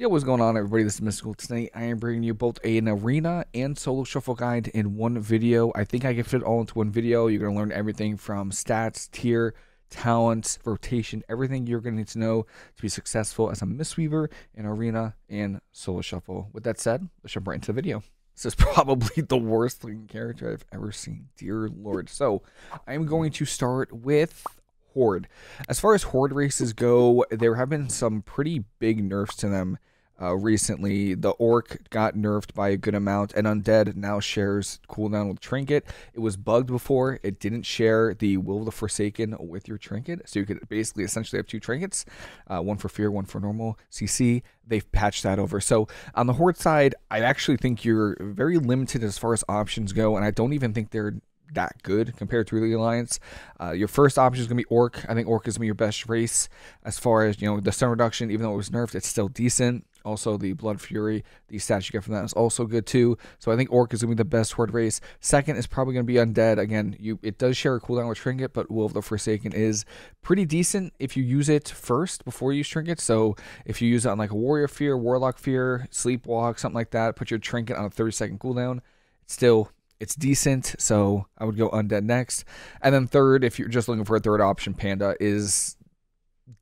Yo, what's going on, everybody? This is Mysticall. Tonight, I am bringing you both an arena and solo shuffle guide in one video. I think I can fit it all into one video. You're going to learn everything from stats, tier, talents, rotation, everything you're going to need to know to be successful as a Mistweaver in arena and solo shuffle. With that said, let's jump right into the video. This is probably the worst looking character I've ever seen. Dear Lord. So, I'm going to start with Horde. As far as Horde races go, there have been some pretty big nerfs to them uh, recently. The Orc got nerfed by a good amount, and Undead now shares cooldown with Trinket. It was bugged before. It didn't share the Will of the Forsaken with your Trinket, so you could basically essentially have two Trinkets, uh, one for Fear, one for normal CC. They've patched that over. So on the Horde side, I actually think you're very limited as far as options go, and I don't even think they're that good compared to the Alliance. Uh, your first option is going to be Orc. I think Orc is going to be your best race as far as, you know, the stun reduction, even though it was nerfed, it's still decent. Also, the Blood Fury, the stats you get from that is also good too. So I think Orc is going to be the best horde race. Second is probably going to be Undead. Again, you it does share a cooldown with Trinket, but Will of the Forsaken is pretty decent if you use it first before you use Trinket. So if you use it on like a Warrior Fear, Warlock Fear, Sleepwalk, something like that, put your Trinket on a 30 second cooldown. It's still it's decent, so I would go Undead next. And then third, if you're just looking for a third option, Panda is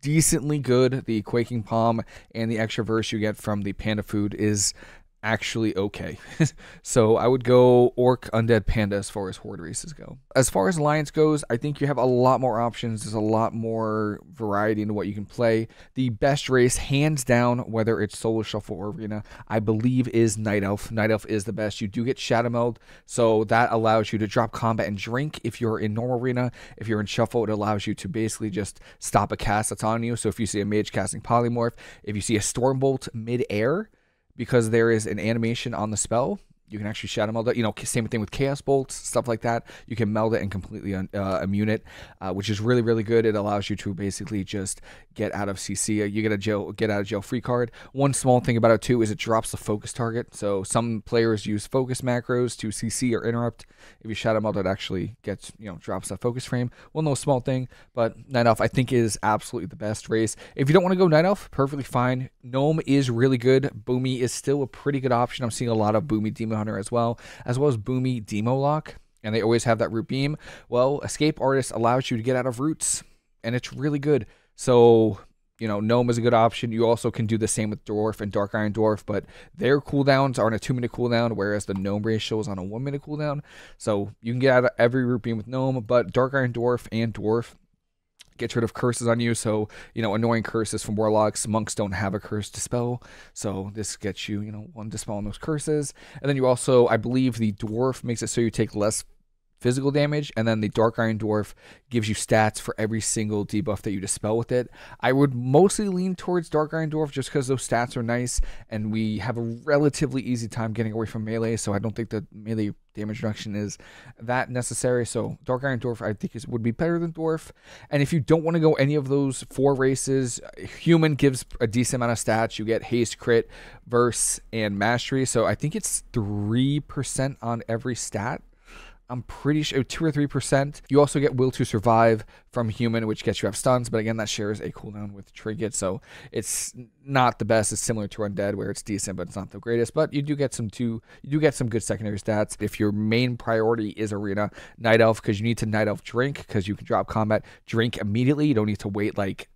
decently good. The Quaking Palm and the extra verse you get from the Panda food is actually okay. so I would go Orc, Undead, Panda as far as Horde races go. As far as Alliance goes, I think you have a lot more options. There's a lot more variety into what you can play. The best race, hands down, whether it's Solo Shuffle or Arena, I believe is Night Elf. Night Elf is the best. You do get Shadow Meld, so that allows you to drop combat and drink if you're in normal Arena. If you're in Shuffle, it allows you to basically just stop a cast that's on you. So if you see a mage casting Polymorph, if you see a Stormbolt mid-air, because there is an animation on the spell. You can actually shadow meld it. You know, same thing with chaos bolts, stuff like that. You can meld it and completely uh, immune it, uh, which is really really good. It allows you to basically just get out of CC. Uh, you get a jail get out of jail free card. One small thing about it too is it drops the focus target. So some players use focus macros to CC or interrupt. If you shadow meld, it actually gets you know drops that focus frame. One little small thing, but Night Elf I think is absolutely the best race. If you don't want to go Night Elf, perfectly fine. Gnome is really good. Boomy is still a pretty good option. I'm seeing a lot of Boomy Demon Hunter as well, as well as Boomy Demo Lock and they always have that root beam. Well, Escape Artist allows you to get out of roots, and it's really good. So, you know, Gnome is a good option. You also can do the same with Dwarf and Dark Iron Dwarf, but their cooldowns are on a two minute cooldown, whereas the Gnome ratio is on a one minute cooldown. So you can get out of every root beam with Gnome, but Dark Iron Dwarf and Dwarf gets rid of curses on you. So, you know, annoying curses from warlocks. Monks don't have a curse to dispel. So this gets you, you know, one dispel on those curses. And then you also, I believe the dwarf makes it so you take less physical damage, and then the Dark Iron Dwarf gives you stats for every single debuff that you dispel with it. I would mostly lean towards Dark Iron Dwarf just because those stats are nice, and we have a relatively easy time getting away from melee, so I don't think that melee damage reduction is that necessary. So Dark Iron Dwarf, I think, is, would be better than Dwarf. And if you don't want to go any of those four races, Human gives a decent amount of stats. You get Haste, Crit, Verse, and Mastery. So I think it's 3% on every stat I'm pretty sure two or three percent. You also get Will to Survive from Human, which gets you have stuns, but again, that shares a cooldown with Trinket, so it's not the best. It's similar to Undead, where it's decent, but it's not the greatest. But you do get some two, you do get some good secondary stats. If your main priority is Arena, Night Elf, because you need to Night Elf drink, because you can drop combat, drink immediately. You don't need to wait like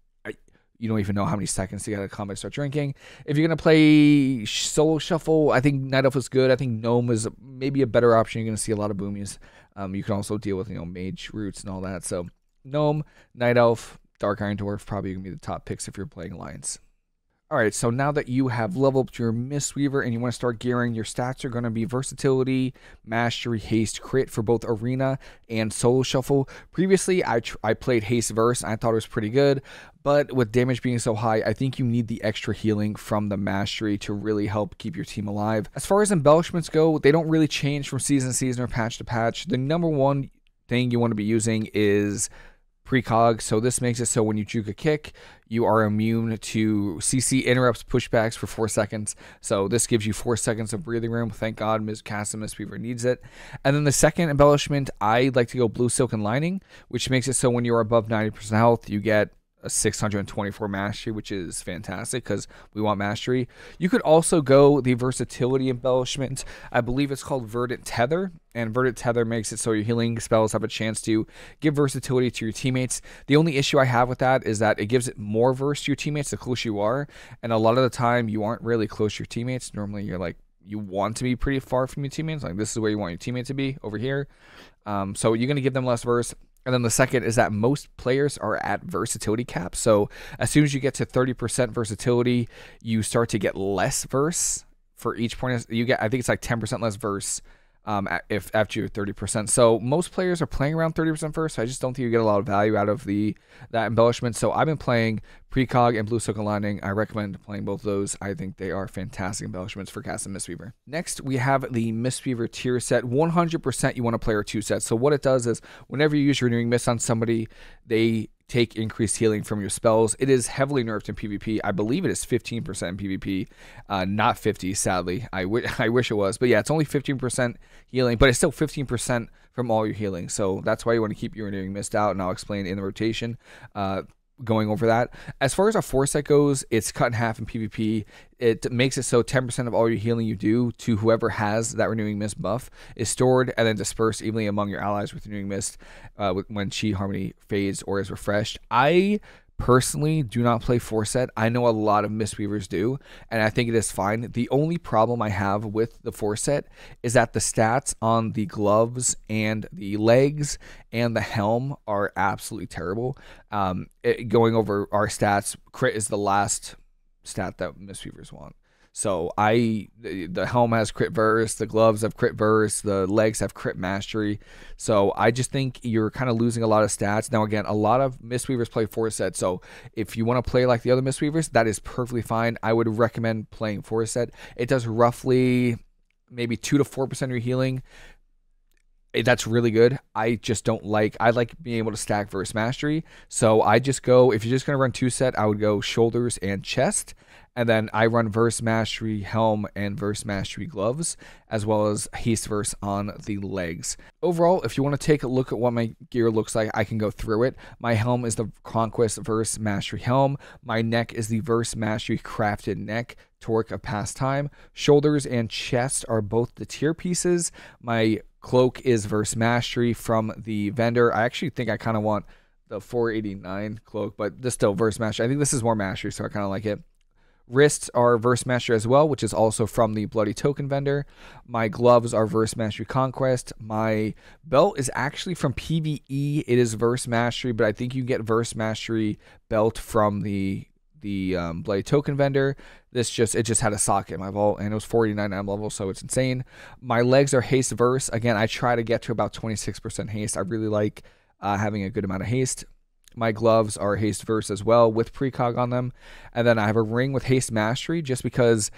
you don't even know how many seconds to get a combat start drinking. If you're gonna play solo shuffle, I think Night Elf is good. I think Gnome is maybe a better option. You're gonna see a lot of boomies. Um, you can also deal with you know mage roots and all that. So Gnome, Night Elf, Dark Iron Dwarf probably gonna be the top picks if you're playing Alliance. All right, so now that you have leveled up your Mistweaver and you want to start gearing, your stats are going to be versatility, mastery, haste, crit for both arena and solo shuffle. Previously, I, I played haste verse. and I thought it was pretty good, but with damage being so high, I think you need the extra healing from the mastery to really help keep your team alive. As far as embellishments go, they don't really change from season to season or patch to patch. The number one thing you want to be using is precog. So this makes it so when you juke a kick, you are immune to CC interrupts pushbacks for four seconds. So this gives you four seconds of breathing room. Thank God Ms. Cassimus Weaver needs it. And then the second embellishment, I like to go blue silk and lining, which makes it so when you're above 90% health, you get a 624 mastery, which is fantastic because we want mastery. You could also go the versatility embellishment. I believe it's called Verdant Tether, and Verdant Tether makes it so your healing spells have a chance to give versatility to your teammates. The only issue I have with that is that it gives it more verse to your teammates the closer you are, and a lot of the time you aren't really close to your teammates. Normally you're like you want to be pretty far from your teammates. Like this is where you want your teammate to be over here. Um, so you're gonna give them less verse. And then the second is that most players are at versatility cap. So as soon as you get to 30% versatility, you start to get less verse for each point. You get, I think it's like 10% less verse um, if after you're 30%. So most players are playing around 30% first. So I just don't think you get a lot of value out of the that embellishment. So I've been playing Precog and Blue Silk Lining. I recommend playing both those. I think they are fantastic embellishments for casting Mistweaver. Next, we have the Mistweaver tier set. 100% you want to play our two sets. So what it does is whenever you use your Renewing Mist on somebody, they take increased healing from your spells. It is heavily nerfed in PvP. I believe it is 15% in PvP, uh, not 50. Sadly, I, w- I wish it was, but yeah, it's only 15% healing, but it's still 15% from all your healing. So that's why you want to keep your renewing mist out, and I'll explain in the rotation. Uh, going over that. As far as our four set goes, it's cut in half in PvP. It makes it so 10% of all your healing you do to whoever has that renewing mist buff is stored and then dispersed evenly among your allies with renewing mist uh, when chi harmony fades or is refreshed. I personally do not play four set. I know a lot of Mistweavers do, and I think it is fine. The only problem I have with the four set is that the stats on the gloves and the legs and the helm are absolutely terrible. Um, it, going over our stats, crit is the last stat that Mistweavers want. So I the helm has crit verse, the gloves have crit verse, the legs have crit mastery. So I just think you're kind of losing a lot of stats. Now again, a lot of Mistweavers play four set. So if you want to play like the other Mistweavers, that is perfectly fine. I would recommend playing four set. It does roughly maybe two to four percent of your healing eh, that's really good. I just don't like. I like being able to stack verse mastery. So I just go. If you're just gonna run two set, I would go shoulders and chest, and then I run Verse Mastery Helm and Verse Mastery Gloves, as well as Haste Verse on the legs. Overall, if you want to take a look at what my gear looks like, I can go through it. My helm is the Conquest Verse Mastery Helm. My neck is the Verse Mastery Crafted Neck. Torc of Passed Time. Shoulders and chest are both the tier pieces. My cloak is Verse Mastery from the vendor. I actually think I kind of want the 489 cloak, but this still Verse Mastery. I think this is more Mastery, so I kind of like it. Wrists are Verse Mastery as well, which is also from the Bloody Token vendor. My gloves are Verse Mastery Conquest. My belt is actually from PVE. It is Verse Mastery, but I think you get Verse Mastery belt from the the um, Bloody Token vendor. This just it just had a socket in my vault and it was 49 M level, so it's insane. My legs are haste verse. Again, I try to get to about 26% haste. I really like uh, having a good amount of haste. My gloves are haste verse as well with precog on them. And then I have a ring with haste mastery just because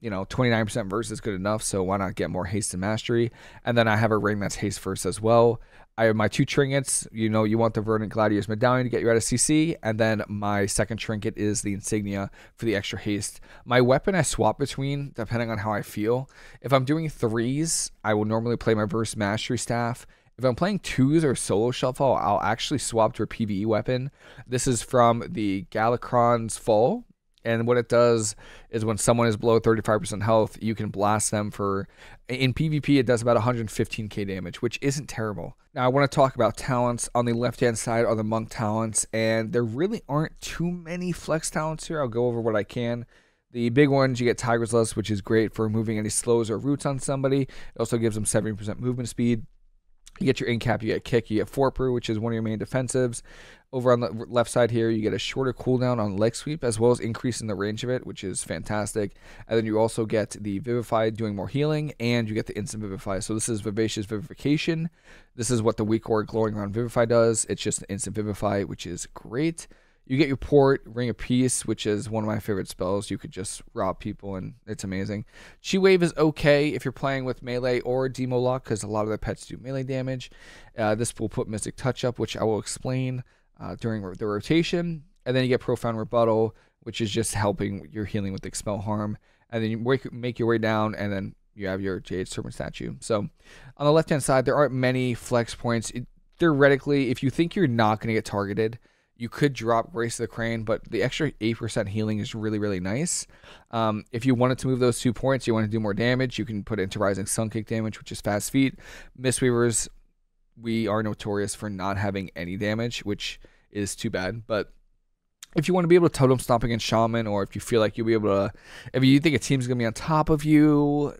you know 29% verse is good enough so why not get more haste and mastery? And then i have a ring that's haste verse as well. I have my two trinkets. You know you want the verdant gladius medallion to get you out of cc and then my second trinket is the insignia for the extra haste. My weapon i swap between depending on how i feel. If i'm doing threes i will normally play my verse mastery staff if I'm playing twos or solo shuffle, I'll actually swap to a PvE weapon. This is from the Galakrond's Fall. And what it does is when someone is below 35% health, you can blast them for. In PvP, it does about 115k damage, which isn't terrible. Now, I want to talk about talents. On the left hand side are the monk talents, and there really aren't too many flex talents here. I'll go over what I can. The big ones, you get Tiger's Lust, which is great for removing any slows or roots on somebody. It also gives them 70% movement speed. You get your incap, you get kick, you get forper, which is one of your main defensives. Over on the left side here, you get a shorter cooldown on leg sweep, as well as increasing the range of it, which is fantastic. And then you also get the Vivify doing more healing, and you get the instant Vivify. So this is Vivacious Vivification. This is what the WeakAura glowing around Vivify does. It's just an instant Vivify, which is great. You get your port, Ring of Peace, which is one of my favorite spells. You could just rob people, and it's amazing. Chi Wave is okay if you're playing with melee or Demo Lock, because a lot of the pets do melee damage. Uh, this will put Mystic Touch up, which I will explain uh, during the rotation. And then you get Profound Rebuttal, which is just helping your healing with Expel Harm. And then you make, your way down, and then you have your Jade Serpent statue. So on the left hand side, there aren't many flex points. It, theoretically, if you think you're not going to get targeted, you could drop Grace of the Crane, but the extra 8% healing is really, really nice. Um, if you wanted to move those two points, you want to do more damage, you can put it into Rising Sun Kick damage, which is fast feet. Mistweavers, we are notorious for not having any damage, which is too bad. But if you want to be able to totem stomp against Shaman, or if you feel like you'll be able to, if you think a team's going to be on top of you,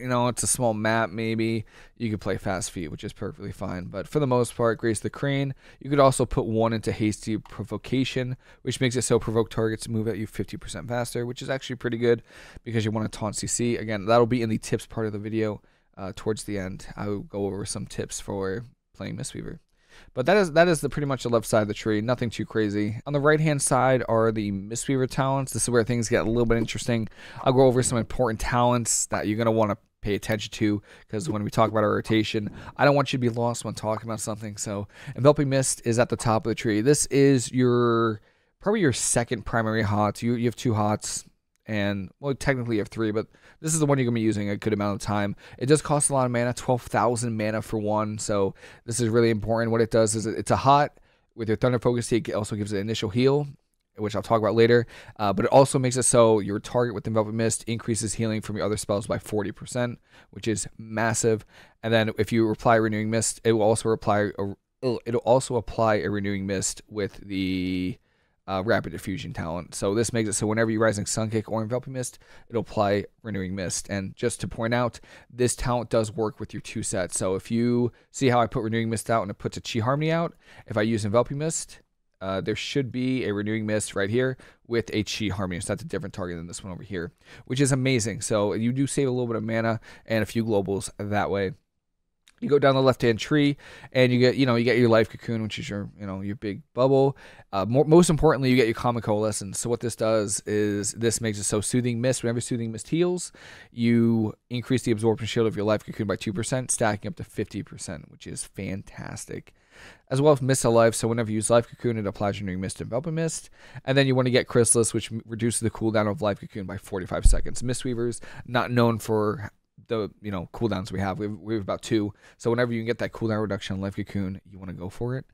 you know, it's a small map, maybe you could play fast feet, which is perfectly fine. But for the most part, Grace the Crane, you could also put one into hasty provocation, which makes it so provoke targets move at you 50% faster, which is actually pretty good because you want to taunt CC. Again, that'll be in the tips part of the video. Uh, towards the end, I will go over some tips for playing Mistweaver. But that is that is the pretty much the left side of the tree. Nothing too crazy. On the right hand side are the Mistweaver talents. This is where things get a little bit interesting. I'll go over some important talents that you're gonna want to pay attention to because when we talk about our rotation, I don't want you to be lost when talking about something. So enveloping mist is at the top of the tree. This is your probably your second primary hot. You you have two hots and well technically you have three, but this is the one you're gonna be using a good amount of time. It does cost a lot of mana, twelve thousand mana for one. So this is really important. What it does is it's a hot with your Thunder Focus It also gives an initial heal which I'll talk about later. Uh, but it also makes it so your target with Enveloping Mist increases healing from your other spells by 40%, which is massive. And then if you apply Renewing Mist, it will also apply a, it'll also apply a Renewing Mist with the uh, Rapid Diffusion talent. So this makes it so whenever you Rising Sun Kick or Enveloping Mist, it'll apply Renewing Mist. And just to point out, this talent does work with your two sets. So if you see how I put Renewing Mist out and it puts a Chi Harmony out, if I use Enveloping Mist, uh, there should be a renewing mist right here with a chi harmony. So that's a different target than this one over here, which is amazing. So you do save a little bit of mana and a few globals that way. You go down the left-hand tree, and you get, you know, you get your life cocoon, which is your, you know, your big bubble. Uh, more, most importantly, you get your Calming Coalescence. So what this does is this makes it so soothing mist. Whenever soothing mist heals, you increase the absorption shield of your life cocoon by two percent, stacking up to fifty percent, which is fantastic as well as Mist of Life. So whenever you use Life Cocoon, it applies Renewing Mist and Enveloping Mist. And then you want to get Chrysalis, which reduces the cooldown of Life Cocoon by 45 seconds. Mistweavers, not known for the you know cooldowns we have. We have, we have about two. So whenever you can get that cooldown reduction on Life Cocoon, you want to go for it.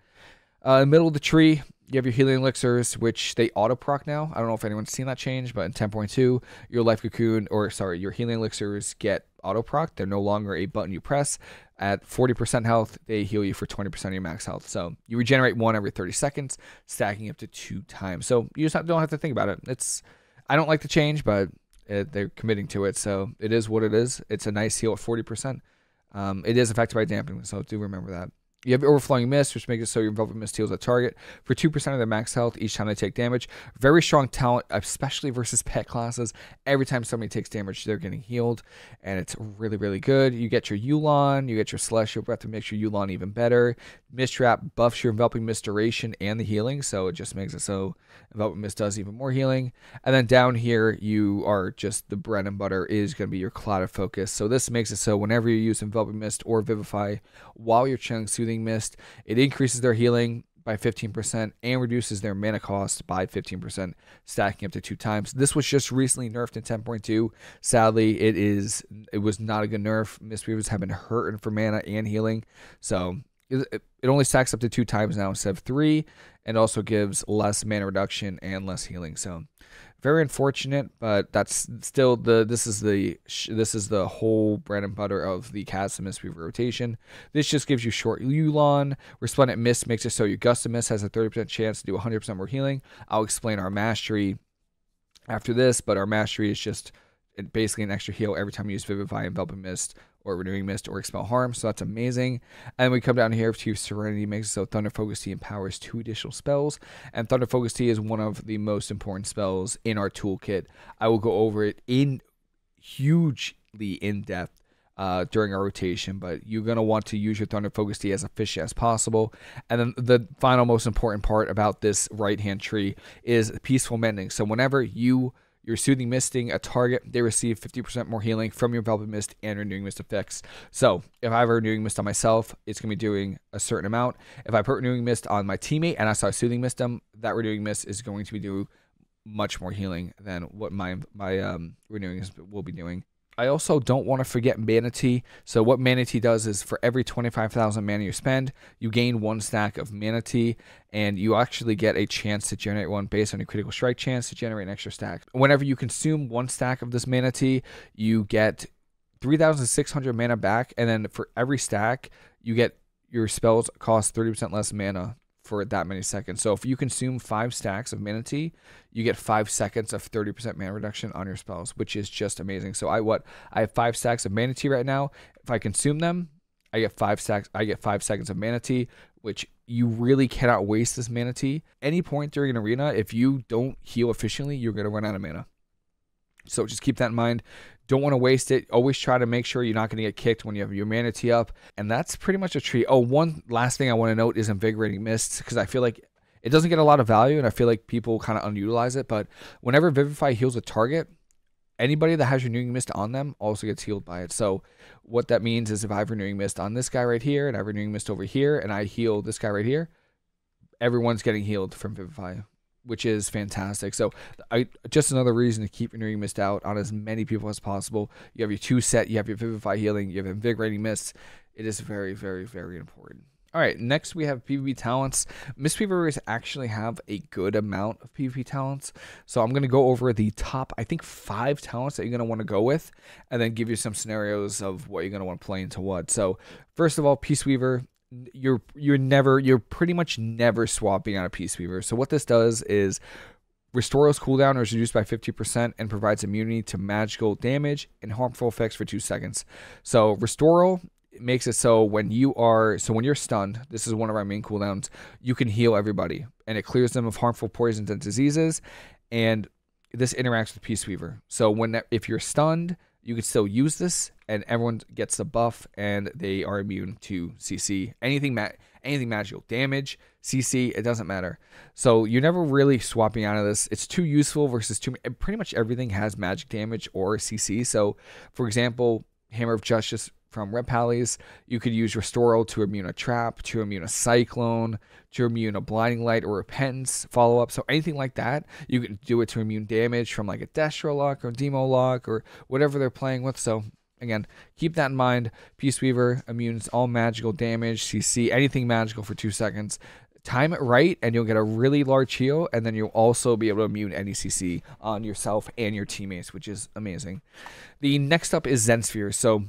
Uh, in the middle of the tree, you have your healing elixirs, which they auto proc now. I don't know if anyone's seen that change, but in 10.2, your life cocoon, or sorry, your healing elixirs get auto proc. They're no longer a button you press. At 40% health, they heal you for 20% of your max health. So you regenerate one every 30 seconds, stacking up to two times. So you just don't have to think about it. It's I don't like the change, but it, they're committing to it. So it is what it is. It's a nice heal at 40%. Um, it is affected by dampening, so do remember that. You have overflowing mist, which makes it so your enveloping mist heals a target for 2% of their max health each time they take damage. Very strong talent, especially versus pet classes. Every time somebody takes damage, they're getting healed, and it's really, really good. You get your Yu'lon, you get your Celestial Breath to make your Yu'lon even better. Mist Wrap buffs your enveloping mist duration and the healing, so it just makes it so enveloping mist does even more healing. And then down here, you are just the bread and butter is going to be your Clouded Focus. So this makes it so whenever you use enveloping mist or Vivify while you're channeling Soothing Mist. It increases their healing by 15% and reduces their mana cost by 15%, stacking up to two times. This was just recently nerfed in 10.2. Sadly, it is it was not a good nerf. Mistweavers have been hurting for mana and healing, so it, it only stacks up to two times now instead of three, and also gives less mana reduction and less healing. So very unfortunate, but that's still the this is the this is the whole bread and butter of the Cast of Mistweaver rotation. This just gives you short Yu'lon. Resplendent Mist makes it so your Gust of Mist has a 30% chance to do 100% more healing. I'll explain our mastery after this, but our mastery is just basically an extra heal every time you use Vivify, and Enveloping Mist, or Renewing Mist or Expel Harm, so that's amazing. And we come down here to Serenity makes so Thunder Focus Tea empowers two additional spells, and Thunder Focus Tea is one of the most important spells in our toolkit. I will go over it in hugely in depth uh, during our rotation, but you're going to want to use your Thunder Focus Tea as efficient as possible. And then the final most important part about this right hand tree is peaceful mending. So whenever you you're soothing misting a target, they receive 50% more healing from your Velvet Mist and renewing mist effects. So if I have a renewing mist on myself, it's gonna be doing a certain amount. If I put renewing mist on my teammate and I start soothing mist them, that renewing mist is going to be doing much more healing than what my my um renewing mist will be doing. I also don't want to forget Mana Tea. So what Mana Tea does is for every 25,000 mana you spend, you gain one stack of Mana Tea and you actually get a chance to generate one based on your critical strike chance to generate an extra stack. Whenever you consume one stack of this Mana Tea, you get 3,600 mana back, and then for every stack, you get your spells cost 30% less mana for that many seconds. So if you consume five stacks of Mana Tea, you get five seconds of 30% mana reduction on your spells, which is just amazing. So I what I have five stacks of Mana Tea right now. If I consume them, I get five stacks. I get five seconds of Mana Tea, which you really cannot waste this Mana Tea. Any point during an arena, if you don't heal efficiently, you're gonna run out of mana. So just keep that in mind. Don't want to waste it. Always try to make sure you're not going to get kicked when you have your Mana Tea up. And that's pretty much a tree. Oh, one last thing I want to note is Invigorating Mist because I feel like it doesn't get a lot of value and I feel like people kind of unutilize it. But whenever Vivify heals a target, anybody that has Renewing Mist on them also gets healed by it. So what that means is if I have Renewing Mist on this guy right here and I have Renewing Mist over here and I heal this guy right here, everyone's getting healed from Vivify which is fantastic. So, I just another reason to keep renewing mist out on as many people as possible. You have your two set, you have your vivify healing, you have invigorating mists. It is very, very, very important. All right, next we have PvP talents. Mistweavers actually have a good amount of PvP talents. So I'm going to go over the top, I think, five talents that you're going to want to go with, and then give you some scenarios of what you're going to want to play into what. So, first of all, Peace Weaver you're you're never you're pretty much never swapping out a Peace Weaver. So what this does is Restore's cooldown is reduced by 50% and provides immunity to magical damage and harmful effects for two seconds. So Restore makes it so when you are so when you're stunned, this is one of our main cooldowns, you can heal everybody and it clears them of harmful poisons and diseases. And this interacts with Peace Weaver. So when if you're stunned, you can still use this and everyone gets the buff and they are immune to CC. Anything ma- anything magical damage, CC, it doesn't matter. So you're never really swapping out of this. It's too useful versus too pretty much everything has magic damage or CC. So for example, Hammer of Justice from Ret Pallies, you could use Restore to immune a trap, to immune a cyclone, to immune a blinding light or repentance follow up. So anything like that, you can do it to immune damage from like a Destro lock or Demo lock or whatever they're playing with. So again, keep that in mind. Peace Weaver immunes all magical damage, CC, anything magical for two seconds. Time it right, and you'll get a really large heal, and then you'll also be able to immune any CC on yourself and your teammates, which is amazing. The next up is Zen Sphere. So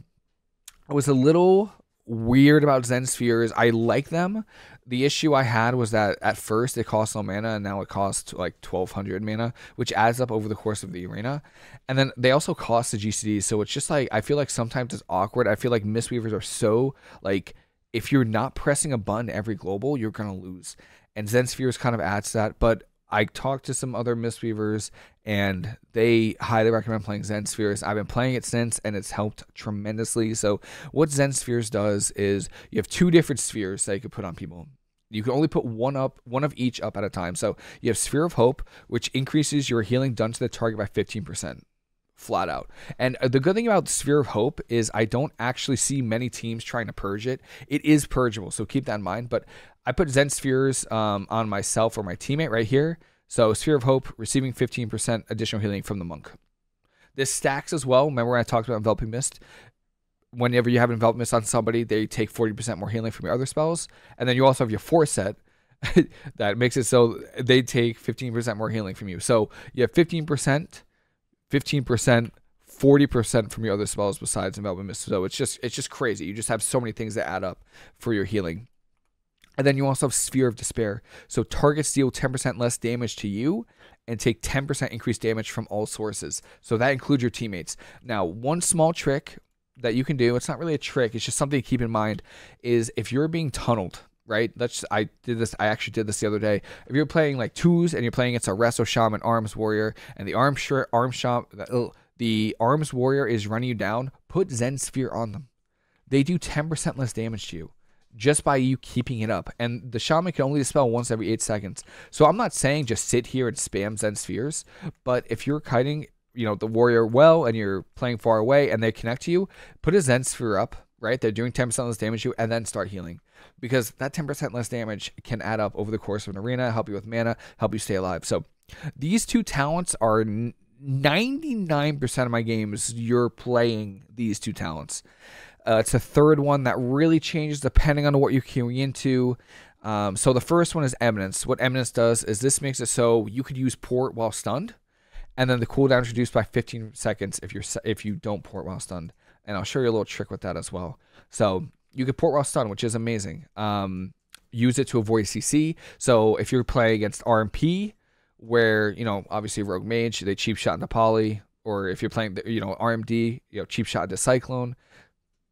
was a little weird about Zen Spheres. I like them. The issue I had was that at first it cost no mana and now it costs like 1200 mana, which adds up over the course of the arena. And then they also cost the GCDs. So it's just like, I feel like sometimes it's awkward. I feel like Mistweavers are so like, if you're not pressing a button every global, you're to lose. And Zen Spheres kind of adds that. But I talked to some other Mistweavers and they highly recommend playing Zen Spheres. I've been playing it since and it's helped tremendously. So, what Zen Spheres does is you have two different spheres that you can put on people. You can only put one up, one of each up at a time. So, you have Sphere of Hope, which increases your healing done to the target by 15% flat out. And uh, the good thing about Sphere of Hope is I don't actually see many teams trying to purge it. It is purgeable, so keep that in mind. But I put Zen Spheres um, on myself or my teammate right here. So Sphere of Hope receiving 15% additional healing from the monk. This stacks as well. Remember when I talked about Enveloping Mist? Whenever you have Enveloping Mist on somebody, they take 40% more healing from your other spells. And then you also have your Force set that makes it so they take 15% more healing from you. So you have 15%, 15%, 40% from your other spells besides Enveloping Mist. So it's just it's just crazy. You just have so many things that add up for your healing. And then you also have Sphere of Despair. So targets deal 10% less damage to you and take 10% increased damage from all sources. So that includes your teammates. Now, one small trick that you can do, it's not really a trick, it's just something to keep in mind, is if you're being tunneled, right? Let's I did this. I actually did this the other day. If you're playing like twos and you're playing it's a Resto Shaman Arms Warrior and the arm shirt arm shop the Arms Warrior is running you down, put Zen Sphere on them. They do 10% less damage to you just by you keeping it up. And the shaman can only dispel once every eight seconds. So I'm not saying just sit here and spam Zen spheres, but if you're kiting, you know, the warrior well and you're playing far away and they connect to you, put a Zen sphere up, right? They're doing 10% less damage to you and then start healing. Because that 10% less damage can add up over the course of an arena, help you with mana, help you stay alive. So these two talents are 99% of my games, you're playing these two talents. Uh, it's a third one that really changes depending on what you're queuing into. Um, so the first one is Eminence. What Eminence does is this makes it so you could use Port while stunned, and then the cooldown is reduced by 15 seconds if you're if you don't Port while stunned. And I'll show you a little trick with that as well. So you could Port while stunned, which is amazing. Um, use it to avoid CC. So if you're playing against RMP, where you know obviously Rogue Mage they cheap shot into Poly, or if you're playing you know RMD, you know cheap shot into Cyclone,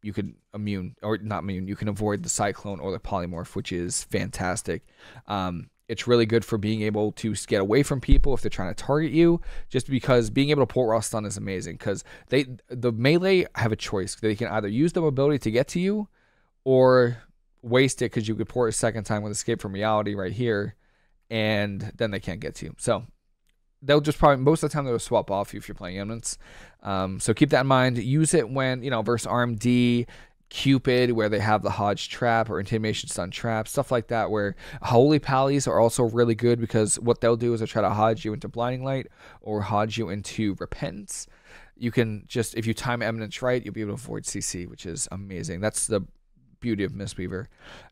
you can immune or not immune, you can avoid the Cyclone or the Polymorph, which is fantastic. Um, it's really good for being able to get away from people if they're trying to target you. Just because being able to port while stun is amazing because they the melee have a choice. They can either use the mobility to get to you, or waste it because you could port a second time with Escape from Reality right here, and then they can't get to you. So they'll just probably most of the time they'll swap off you if you're playing Eminence. Um, so keep that in mind. Use it when you know versus RMD. Cupid, where they have the Hodge trap or intimidation stun trap, stuff like that. Where holy pallies are also really good because what they'll do is they'll try to HoJ you into blinding light or HoJ you into repentance. You can just if you time eminence right, you'll be able to avoid CC, which is amazing. That's the beauty of Mistweaver.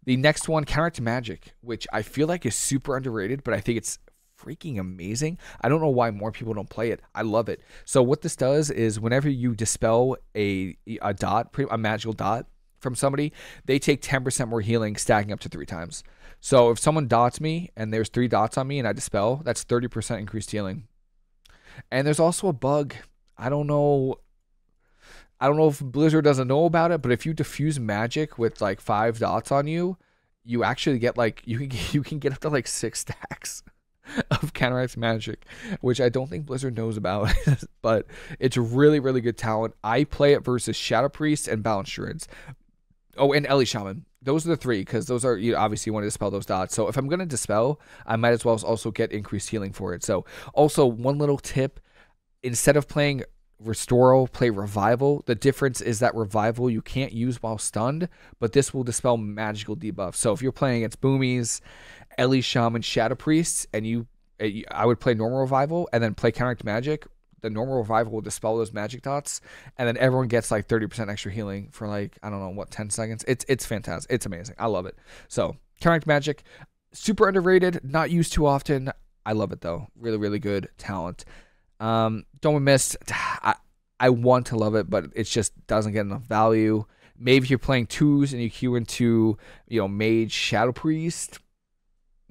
The next one, Counteract Magic, which I feel like is super underrated, but I think it's freaking amazing. I don't know why more people don't play it. I love it. So what this does is whenever you dispel a a dot, a magical dot from somebody, they take 10% more healing stacking up to 3 times. So if someone dots me and there's 3 dots on me and I dispel, that's 30% increased healing. And there's also a bug. I don't know I don't know if Blizzard doesn't know about it, but if you diffuse magic with like five dots on you, you actually get like you can you can get up to like six stacks of counteract magic, which I don't think Blizzard knows about, but it's a really really good talent. I play it versus Shadow Priest and Balance Druids. Oh, and Ele Shaman. Those are the three because those are you obviously want to dispel those dots. So if I'm gonna dispel, I might as well also get increased healing for it. So also one little tip: instead of playing Restoral, play Revival. The difference is that Revival you can't use while stunned, but this will dispel magical debuff. So if you're playing against Boomies, Ele Shaman, Shadow Priests, and you, eh, I would play normal Revival and then play Counteract Magic. The normal Revival will dispel those magic dots, and then everyone gets like 30% extra healing for like I don't know what 10 seconds. It's it's fantastic. It's amazing. I love it. So Counteract Magic, super underrated, not used too often. I love it though. Really really good talent. Um, don't miss. I, I want to love it, but it just doesn't get enough value. Maybe you're playing twos and you queue into, you know, Mage Shadow Priest,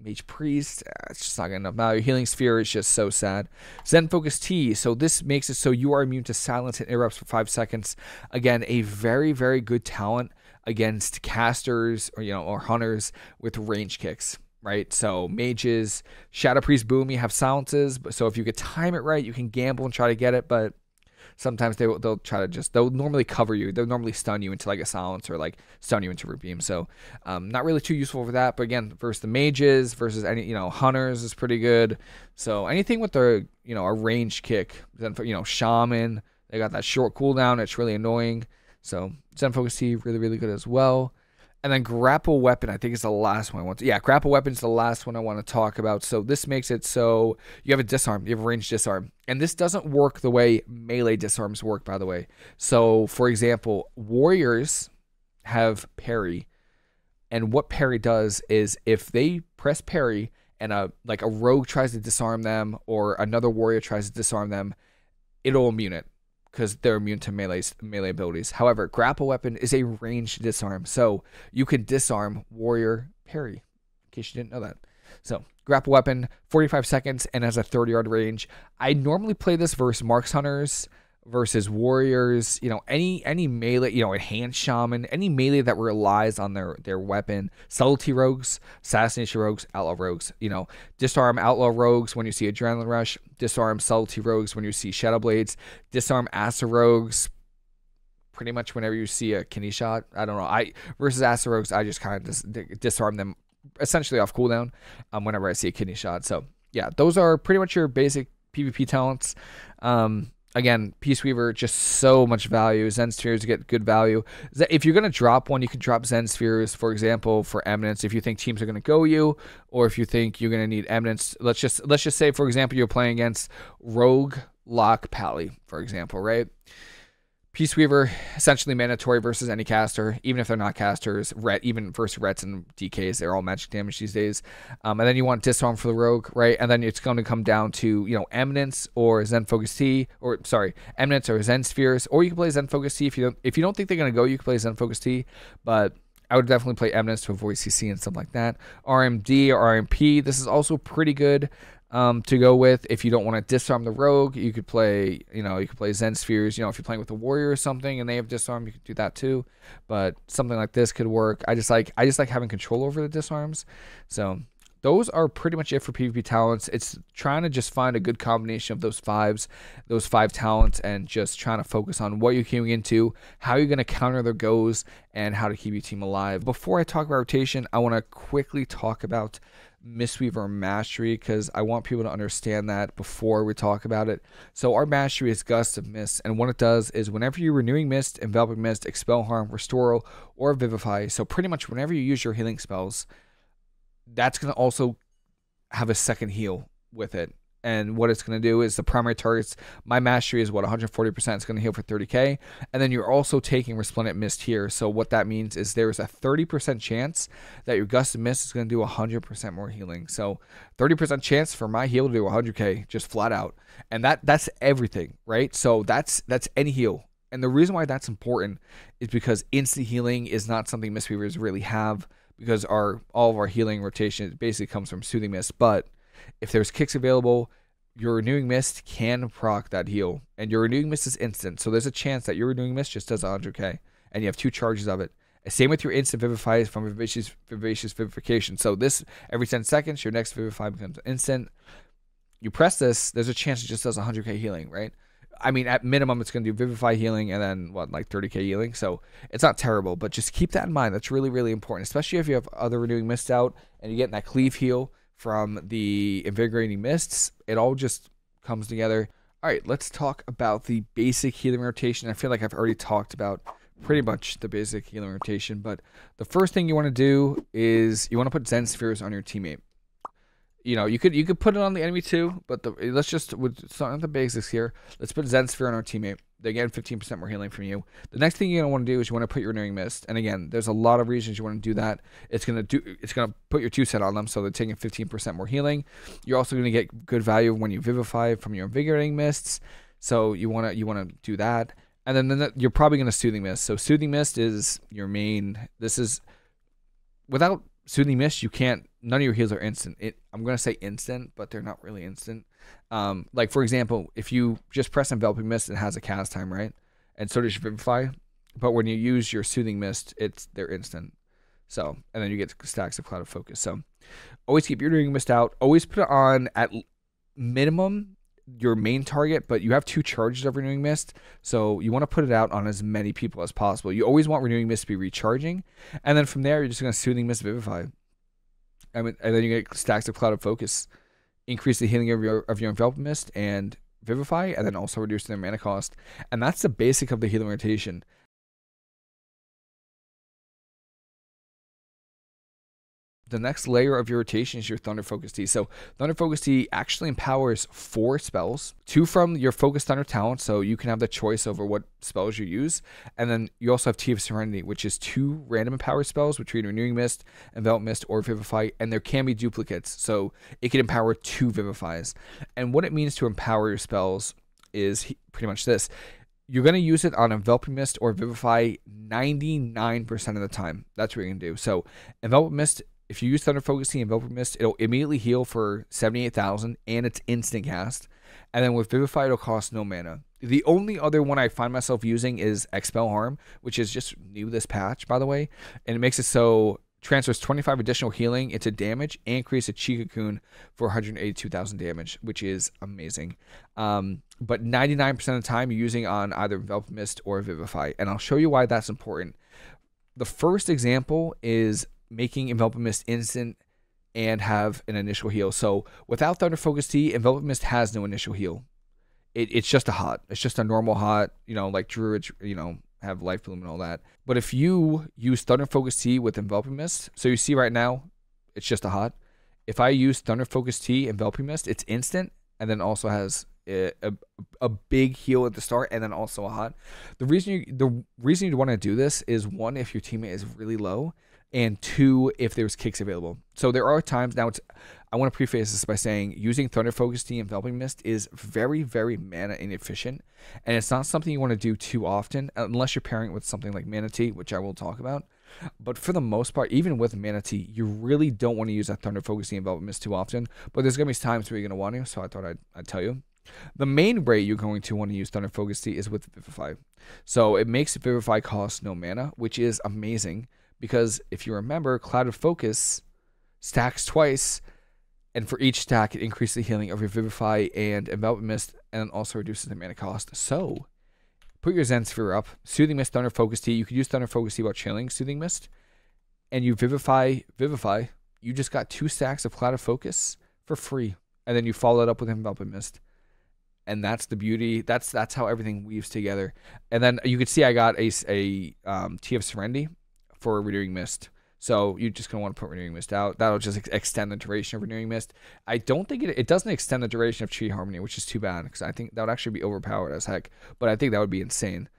Mage Priest, uh, it's just not getting enough value. Healing Sphere is just so sad. Zen Focus Tea, So this makes it so you are immune to silence and interrupts for five seconds. Again, a very, very good talent against casters or you know or hunters with range kicks right? So mages, Shadow Priest, Boom, you have silences. But so if you could time it right, you can gamble and try to get it. But sometimes they will, they'll try to just they'll normally cover you. They'll normally stun you into like a silence or like stun you into root beam. So um, not really too useful for that. But again, versus the mages versus any you know hunters is pretty good. So anything with the you know a range kick, then for you know shaman, they got that short cooldown. It's really annoying. So Zen Focus Tea really really good as well. And then grapple weapon, I think is the last one I want to. Yeah, grapple weapon is the last one I want to talk about. So this makes it so you have a disarm, you have a range disarm, and this doesn't work the way melee disarms work. By the way, so for example, warriors have parry, and what parry does is if they press parry and a like a rogue tries to disarm them or another warrior tries to disarm them, it'll immune it because they're immune to melee melee abilities. However, grapple weapon is a ranged disarm, so you can disarm warrior parry. In case you didn't know that. So grapple weapon, 45 seconds, and has a 30 yard range. I normally play this versus marks hunters versus warriors, you know, any any melee, you know, enhanced shaman, any melee that relies on their their weapon, subtlety rogues, assassination rogues, outlaw rogues, you know, disarm outlaw rogues when you see adrenaline rush, disarm subtlety rogues when you see shadow blades, disarm acid rogues pretty much whenever you see a kidney shot. I don't know. I versus acid rogues, I just kind of dis- disarm them essentially off cooldown um, whenever I see a kidney shot. So yeah, those are pretty much your basic PvP talents. Um, again, Peace Weaver, just so much value. Zen Spheres get good value. If you're going to drop one, you can drop Zen Spheres, for example, for Eminence. If you think teams are going to go you, or if you think you're going to need Eminence, let's just let's just say, for example, you're playing against Rogue Lock Pally, for example, right? Peace Weaver, essentially mandatory versus any caster, even if they're not casters. Ret, even versus Rets and DKs, they're all magic damage these days. Um, and then you want Disarm for the Rogue, right? And then it's going to come down to, you know, Eminence or Zen Focus Tea, or sorry, Eminence or Zen Spheres, or you can play Zen Focus Tea If you don't, if you don't think they're going to go, you can play Zen Focus Tea, but I would definitely play Eminence to avoid CC and stuff like that. RMD or RMP, this is also pretty good um, to go with. If you don't want to disarm the rogue, you could play, you know, you could play Zen Spheres. You know, if you're playing with a warrior or something and they have disarm, you could do that too. But something like this could work. I just like I just like having control over the disarms. So those are pretty much it for PvP talents. It's trying to just find a good combination of those fives, those five talents, and just trying to focus on what you're queuing into, how you're going to counter their goes, and how to keep your team alive. Before I talk about rotation, I want to quickly talk about Mistweaver Mastery because I want people to understand that before we talk about it. So our Mastery is Gust of Mist, and what it does is whenever you're renewing Mist, Enveloping Mist, Expel Harm, Restore, or Vivify, so pretty much whenever you use your healing spells, that's going to also have a second heal with it and what it's going to do is the primary targets my mastery is what 140% it's going to heal for 30k and then you're also taking resplendent mist here. So what that means is there's a 30% chance that your gust of mist is going to do 100% more healing. So 30% chance for my heal to do 100k just flat out. And that that's everything right? So that's that's any heal. And the reason why that's important is because instant healing is not something mistweavers really have because our all of our healing rotation basically comes from soothing mist. But if there's kicks available, your renewing mist can proc that heal, and your renewing mist is instant. So there's a chance that your renewing mist just does 100k, and you have two charges of it. Same with your instant vivify from vivacious vivacious vivification. So this every 10 seconds, your next vivify becomes instant. You press this, there's a chance it just does 100k healing, right? I mean, at minimum, it's going to do vivify healing and then what, like 30k healing. So it's not terrible, but just keep that in mind. That's really, really important, especially if you have other renewing mist out and you get that cleave heal from the invigorating mists. It all just comes together. All right, let's talk about the basic healing rotation. I feel like I've already talked about pretty much the basic healing rotation, but the first thing you want to do is you want to put Zen spheres on your teammate. You know, you could you could put it on the enemy too, but the, let's just with the basics here. Let's put Zen sphere on our teammate. They get 15% more healing from you. The next thing you're gonna want to do is you want to put your renewing mist. And again, there's a lot of reasons you want to do that. It's gonna do it's gonna put your two set on them, so they're taking 15% more healing. You're also gonna get good value when you vivify from your invigorating mists. So you wanna you wanna do that. And then, then you're probably gonna soothing mist. So soothing mist is your main. This is without soothing mist, you can't. None of your heals are instant. It, I'm gonna say instant, but they're not really instant. Um, like for example, if you just press enveloping mist, it has a cast time, right? And so does your vivify. But when you use your soothing mist, it's they're instant. So and then you get stacks of Clouded Focus. So always keep your renewing mist out. Always put it on at minimum your main target, but you have two charges of renewing mist, so you want to put it out on as many people as possible. You always want renewing mist to be recharging, and then from there you're just going to soothing mist vivify. I mean, and then you get stacks of Clouded Focus increase the healing of your of your envelop mist and vivify, and then also reduce their mana cost. And that's the basic of the healing rotation. The next layer of your rotation is your Thunder Focus Tea. So Thunder Focus Tea actually empowers four spells, two from your Focused Thunder talent, so you can have the choice over what spells you use. And then you also have Tea of Serenity, which is two random empower spells, which Renewing Mist, Envelop Mist, or Vivify, and there can be duplicates, so it can empower two Vivifies. And what it means to empower your spells is pretty much this. You're going to use it on Enveloping Mist or Vivify 99% of the time. That's what you're going to do. So, Enveloping Mist if you use Thunder Focus Tea and Enveloping Mist, it'll immediately heal for 78,000 and it's instant cast. And then with Vivify, it'll cost no mana. The only other one I find myself using is Expel Harm, which is just new this patch, by the way. And it makes it so transfers 25 additional healing into damage and creates a Chi Cocoon for 182,000 damage, which is amazing. Um, but 99% of the time, you're using on either Envelop Mist or Vivify. And I'll show you why that's important. The first example is making Enveloping Mist instant and have an initial heal. So without Thunder Focus Tea, Enveloping Mist has no initial heal. It, it's just a hot. It's just a normal hot, you know, like Druids, you know, have Life Bloom and all that. But if you use Thunder Focus Tea with Enveloping Mist, so you see right now, it's just a hot. If I use Thunder Focus Tea, Enveloping Mist, it's instant and then also has a, a, a big heal at the start and then also a hot. The reason you the reason you want to do this is one if your teammate is really low, and two if there's kicks available. So there are times now. It's I want to preface this by saying using Thunder Focus and Enveloping Mist is very very mana inefficient, and it's not something you want to do too often unless you're pairing it with something like Mana Tea, which I will talk about. But for the most part, even with Mana Tea, you really don't want to use that Thunder Focus and Enveloping Mist too often. But there's gonna be times where you're gonna want to, so I thought I'd, I'd tell you. The main way you're going to want to use Thunder Focus Tea is with Vivify. So it makes Vivify cost no mana, which is amazing because if you remember, Clouded Focus stacks twice, and for each stack, it increases the healing of your Vivify and Envelop Mist, and also reduces the mana cost. So put your Zen Sphere up, Soothing Mist, Thunder Focus Tea. You could use Thunder Focus Tea while chilling Soothing Mist, and you Vivify, Vivify. You just got two stacks of Clouded Focus for free, and then you follow it up with Envelop Mist and that's the beauty. That's that's how everything weaves together. And then you could see I got a a um, Tea of Serenity for Renewing Mist. So you're just gonna want to put Renewing Mist out. That'll just ex- extend the duration of Renewing Mist. I don't think it it doesn't extend the duration of Tree Harmony, which is too bad because I think that would actually be overpowered as heck. But I think that would be insane.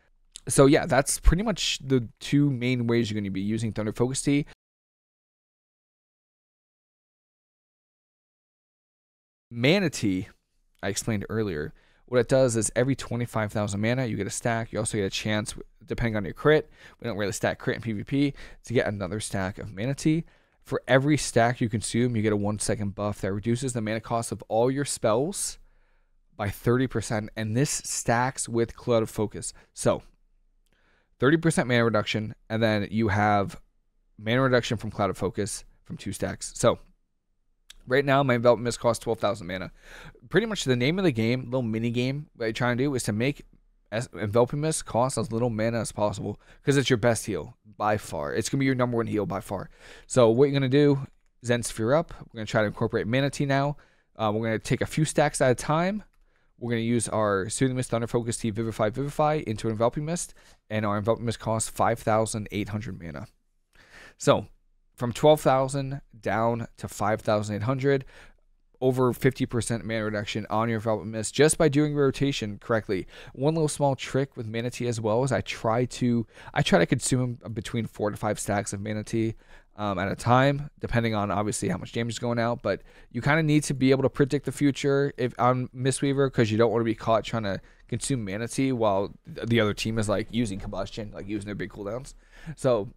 So yeah, that's pretty much the two main ways you're going to be using Thunder Focus Tea. Mana Tea, I explained earlier. What it does is every 25,000 mana, you get a stack. You also get a chance, depending on your crit, we don't really stack crit in PvP, to get another stack of Mana Tea. For every stack you consume, you get a one second buff that reduces the mana cost of all your spells by 30%. And this stacks with Clouded Focus. So, 30% mana reduction, and then you have mana reduction from Clouded Focus from two stacks. So, Right now, my Envelop Mist costs 12,000 mana. Pretty much the name of the game, little mini game, what I'm trying to do is to make Enveloping Mist cost as little mana as possible because it's your best heal by far. It's going to be your number one heal by far. So, what you're going to do, Zen Sphere up. We're to try to incorporate Mana Tea now. Uh, we're going to take a few stacks at a time. We're going to use our Soothing Mist, Thunder Focus Tea, Vivify, Vivify into Enveloping Mist, and our Enveloping Mist costs 5,800 mana. So, from 12,000 down to 5,800 over 50% mana reduction on your Envelop Mist just by doing rotation correctly. One little small trick with Mana Tea as well is I try to I try to consume between four to five stacks of Mana Tea um, at a time, depending on obviously how much damage is going out. But you kind of need to be able to predict the future if on Mistweaver because you don't want to be caught trying to consume Mana Tea while the other team is like using combustion, like using their big cooldowns. So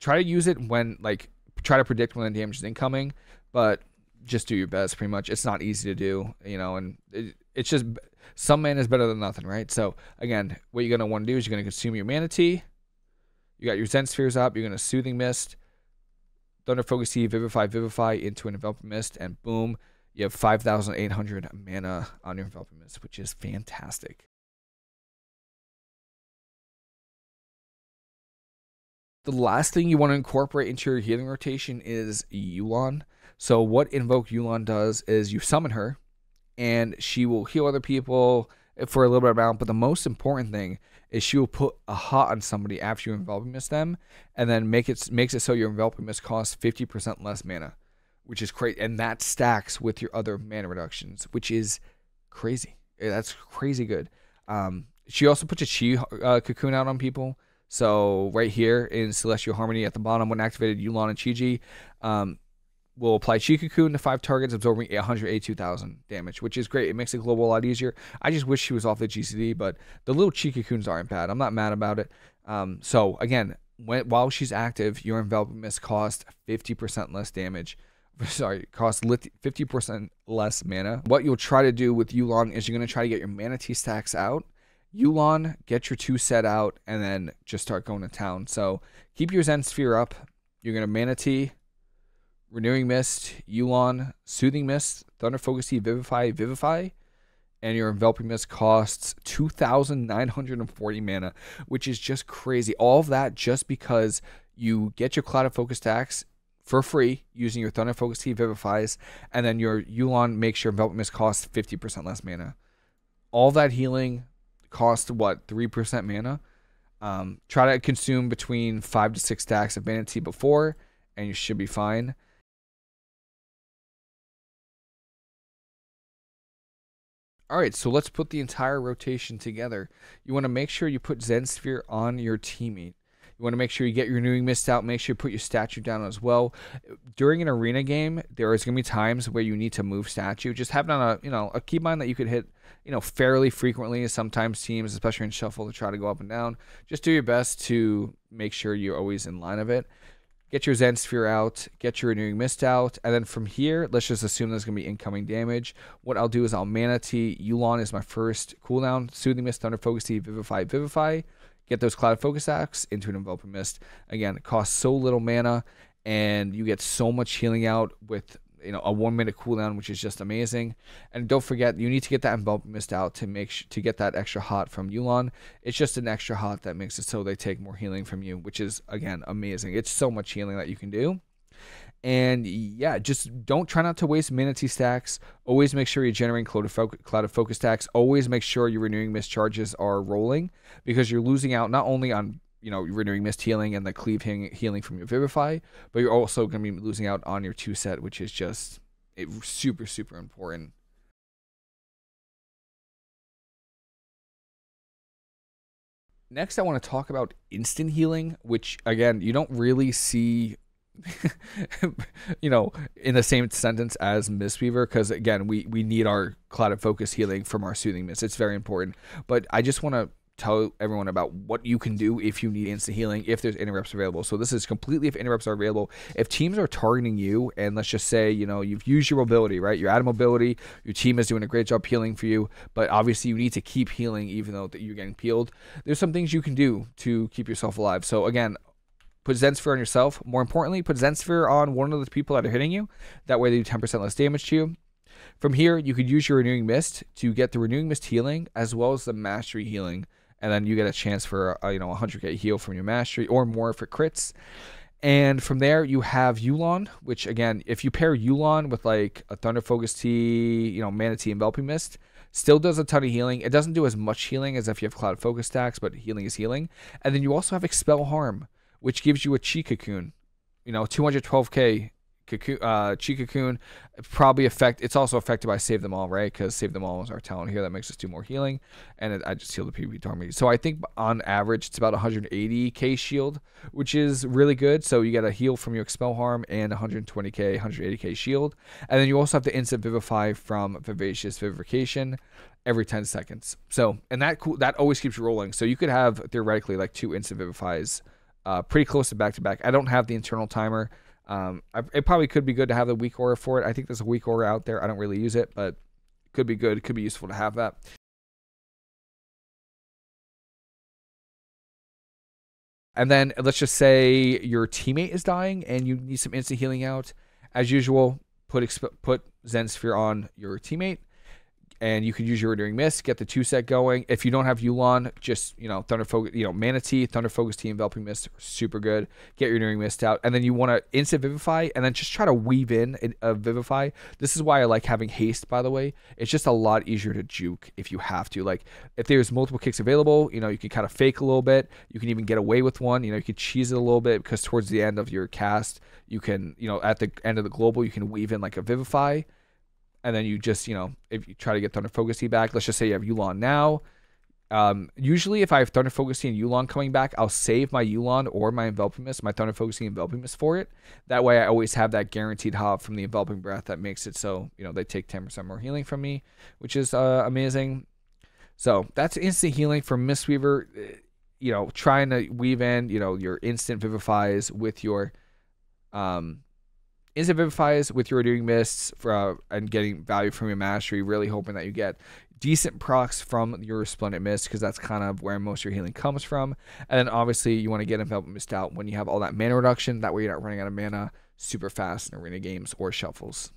try to use it when like try to predict when the damage is incoming, but just do your best. Pretty much, it's not easy to do, you know, and it, it's just some mana is better than nothing, right? So again, what you're gonna want to do is you're gonna consume your Mana Tea. You got your Zen spheres up. You're gonna soothing mist, thunder focus tea, vivify, vivify into an enveloping mist, and boom, you have 5,800 mana on your enveloping mist, which is fantastic. The last thing you want to incorporate into your healing rotation is Yu'lon. So what Invoke Yu'lon does is you summon her, and she will heal other people for a little bit of amount. But the most important thing is she will put a hot on somebody after you enveloping mist them, and then make it makes it so your enveloping mist costs fifty percent less mana, which is great, and that stacks with your other mana reductions, which is crazy. That's crazy good. Um, she also puts a chi uh, cocoon out on people so right here in Celestial Harmony at the bottom, when activated, Yu'lon and Chi-Ji um, will apply Chi Cocoon to five targets, absorbing 182,000 damage, which is great. It makes the global a lot easier. I just wish she was off the GCD, but the little Chi Cocoons aren't bad. I'm not mad about it. Um, so again, when, while she's active, your enveloping mist costs 50% less damage. Sorry, costs 50% less mana. What you'll try to do with Yu'lon is you're going to try to get your Mana Tea stacks out Yu'lon, get your two set out, and then just start going to town. So keep your Zen Sphere up. You're going to Mana Tea, Renewing Mist, Yu'lon, Soothing Mist, Thunder Focus Tea, Vivify, Vivify, and your Enveloping Mist costs 2,940 mana, which is just crazy. All of that just because you get your Clouded Focus stacks for free using your Thunder Focus Tea Vivifies, and then your Yu'lon makes your Enveloping Mist cost 50% less mana. All that healing, cost what three percent mana. Um, try to consume between five to six stacks of Mana Tea before, and you should be fine. All right, so let's put the entire rotation together. You want to make sure you put Zen Sphere on your teammate. You want to make sure you get your renewing mist out. Make sure you put your statue down as well. During an arena game, there is going to be times where you need to move statue. Just have it on a you know a keybind that you could hit you know fairly frequently. Sometimes teams, especially in shuffle, to try to go up and down. Just do your best to make sure you're always in line of it get your Zen Sphere out, get your Renewing Mist out, and then from here, let's just assume there's going to be incoming damage. What I'll do is I'll Manatee, Yu'lon is my first cooldown. Soothing Mist, Thunder Focus Vivify, Vivify. Get those Cloud Focus Acts into an Enveloping Mist. Again, it costs so little mana, and you get so much healing out with you know a one minute cooldown, which is just amazing. And don't forget, you need to get that envelop mist out to make sh- to get that extra hot from Yu'lon. It's just an extra hot that makes it so they take more healing from you, which is again amazing. It's so much healing that you can do. And yeah, just don't try not to waste Mana Tea stacks. Always make sure you're generating cloud of, focus, Clouded Focus stacks. Always make sure your renewing mist charges are rolling because you're losing out not only on you know, renewing mist healing and the cleave healing from your vivify, but you're also going to be losing out on your two set, which is just it, super super important. Next, I want to talk about instant healing, which again you don't really see. you know, in the same sentence as Mistweaver, because again, we we need our clouded focus healing from our soothing mist. It's very important. But I just want to tell everyone about what you can do if you need instant healing if there's interrupts available. So this is completely if interrupts are available. If teams are targeting you and let's just say, you know, you've used your mobility, right? You're out of mobility, your team is doing a great job healing for you, but obviously you need to keep healing even though you're getting peeled. There's some things you can do to keep yourself alive. So again, put Zen Sphere on yourself. More importantly, put Zen Sphere on one of the people that are hitting you. That way they do 10% less damage to you. From here, you could use your Renewing Mist to get the Renewing Mist healing as well as the Mastery healing and then you get a chance for a, you know 100k heal from your mastery or more for crits. And from there, you have Yu'lon, which again, if you pair Yu'lon with like a Thunder Focus Tea, you know, Mana Tea, Enveloping Mist, still does a ton of healing. It doesn't do as much healing as if you have Cloud Focus stacks, but healing is healing. And then you also have Expel Harm, which gives you a Chi Cocoon, you know, 212k Cocoon, uh, Chi Cocoon probably affect. It's also affected by Save Them All, right? Because Save Them All is our talent here that makes us do more healing, and it, I just heal the PvP army. So I think on average it's about 180k shield, which is really good. So you get a heal from your expel harm and 120k, 180k shield, and then you also have the instant vivify from Vivacious Vivification every 10 seconds. So and that cool that always keeps rolling. So you could have theoretically like two instant vivifies, uh, pretty close to back to back. I don't have the internal timer. Um, I, it probably could be good to have the weak aura for it. I think there's a weak aura out there. I don't really use it, but could be good. Could be useful to have that. And then let's just say your teammate is dying and you need some instant healing out. As usual, put put Zen Sphere on your teammate and you could use your Renewing Mist, get the two set going. If you don't have Yu'lon, just you know Thunder Focus, you know Mana Tea, Thunder Focus Tea, Enveloping Mist, super good. Get your Renewing Mist out, and then you want to instant Vivify, and then just try to weave in a uh, Vivify. This is why I like having Haste. By the way, it's just a lot easier to juke if you have to. Like if there's multiple kicks available, you know you can kind of fake a little bit. You can even get away with one. You know you can cheese it a little bit because towards the end of your cast, you can you know at the end of the global, you can weave in like a Vivify and then you just you know if you try to get Thunder Focus back, let's just say you have Yu'lon now. Um, usually, if I have Thunder Focus Tea and Yu'lon coming back, I'll save my Yu'lon or my Enveloping Mist, my Thunder Focus Tea and Enveloping Mist for it. That way, I always have that guaranteed hop from the Enveloping Breath that makes it so you know they take 10% more healing from me, which is uh, amazing. So that's instant healing for Mistweaver. Uh, you know, trying to weave in you know your instant vivifies with your um instant vivifies with your renewing mists for, uh, and getting value from your mastery. Really hoping that you get decent procs from your resplendent mist because that's kind of where most of your healing comes from. And then obviously you want to get enveloped mist out when you have all that mana reduction. That way you're not running out of mana super fast in arena games or shuffles.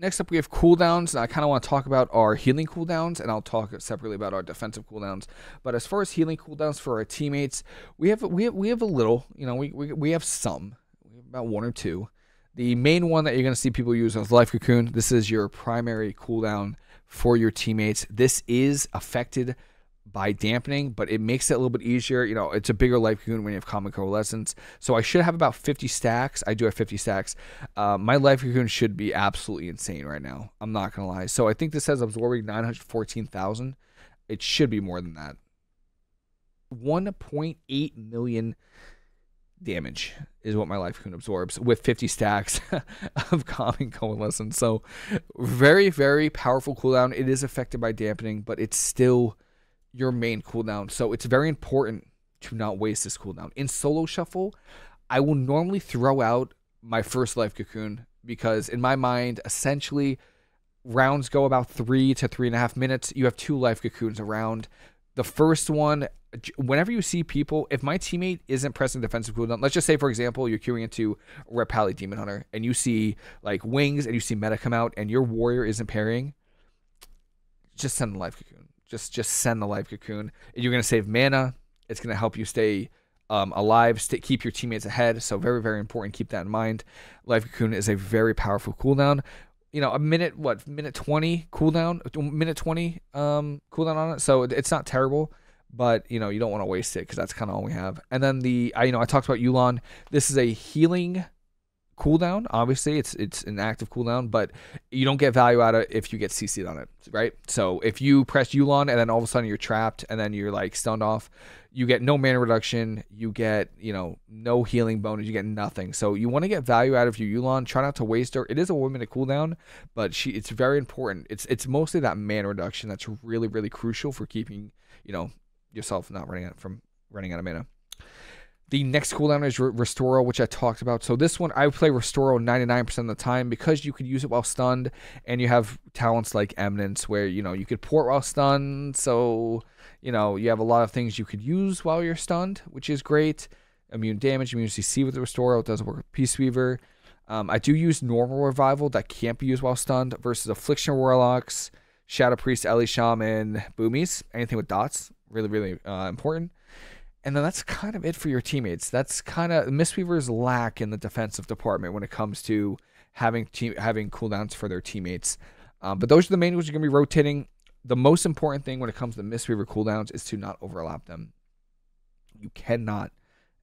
Next up, we have cooldowns. and I kind of want to talk about our healing cooldowns, and I'll talk separately about our defensive cooldowns. But as far as healing cooldowns for our teammates, we have we have, we have a little. You know, we, we, we have some, we have about one or two. The main one that you're going to see people use is Life Cocoon. This is your primary cooldown for your teammates. This is affected by dampening, but it makes it a little bit easier. You know, it's a bigger life cocoon when you have Calming Coalescence. So I should have about 50 stacks. I do have 50 stacks. Uh, my life cocoon should be absolutely insane right now. I'm not gonna lie. So I think this says absorbing 914,000. It should be more than that. 1.8 million damage is what my life cocoon absorbs with 50 stacks of Calming Coalescence. So very, very powerful cooldown. It is affected by dampening, but it's still your main cooldown. So it's very important to not waste this cooldown. In solo shuffle, I will normally throw out my first life cocoon because in my mind, essentially rounds go about three to three and a half minutes. You have two life cocoons around. The first one, whenever you see people, if my teammate isn't pressing defensive cooldown, let's just say, for example, you're queuing into Ret Pally Demon Hunter and you see like wings and you see meta come out and your warrior isn't parrying, just send the life cocoon. Just just send the life cocoon. You're gonna save mana. It's gonna help you stay um, alive, stay, keep your teammates ahead. So very very important. Keep that in mind. Life cocoon is a very powerful cooldown. You know, a minute what minute twenty cooldown, minute twenty um, cooldown on it. So it's not terrible but you know you don't want to waste it because that's kind of all we have. And then the I you know I talked about Yu'lon. This is a healing cooldown. Obviously, it's it's an active cooldown, but you don't get value out of it if you get CC'd on it, right? So if you press Yu'lon and then all of a sudden you're trapped and then you're like stunned off, you get no mana reduction, you get you know no healing bonus, you get nothing. So you want to get value out of your Yu'lon. Try not to waste her. It is a one minute cooldown, but she it's very important. It's it's mostly that mana reduction that's really really crucial for keeping you know yourself not running out from running out of mana. The next cooldown is Restoral, which I talked about. So this one, I play Restoral 99% of the time because you could use it while stunned, and you have talents like Eminence where, you know, you could port while stunned. So, you know, you have a lot of things you could use while you're stunned, which is great. Immune damage, immunity CC with the Restoral. It doesn't work with Peace Weaver. Um, I do use normal revival that can't be used while stunned versus Affliction Warlocks, Shadow Priest, Ele Shaman, Boomies, anything with dots. Really, really uh, important. And then that's kind of it for your teammates. That's kind of Mistweavers lack in the defensive department when it comes to having team having cooldowns for their teammates. Um, but those are the main ones you're gonna be rotating. The most important thing when it comes to Mistweaver cooldowns is to not overlap them. You cannot,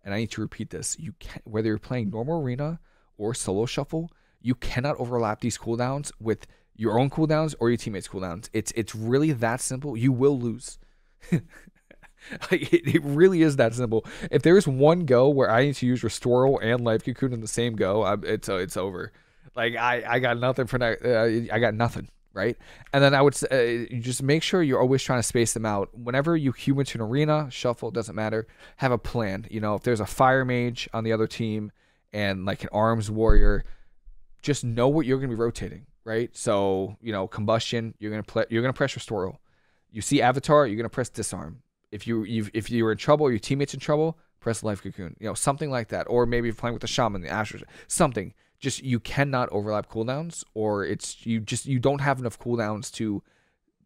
and I need to repeat this. You can whether you're playing normal arena or solo shuffle, you cannot overlap these cooldowns with your own cooldowns or your teammates' cooldowns. It's it's really that simple. You will lose. It, it, really is that simple. If there's one go where I need to use Restoral and Life Cocoon in the same go, I'm, it's uh, it's over. Like I, I got nothing for that. Uh, I got nothing, right? And then I would uh, just make sure you're always trying to space them out. Whenever you queue into an arena, shuffle doesn't matter. Have a plan. You know, if there's a Fire Mage on the other team and like an Arms Warrior, just know what you're going to be rotating, right? So you know, Combustion, you're gonna play. You're gonna press Restoral. You see Avatar, you're gonna press Disarm if you you if you were in trouble, your teammates in trouble, press life cocoon. You know, something like that. Or maybe you're playing with the shaman, the asher, something. Just you cannot overlap cooldowns, or it's you just you don't have enough cooldowns to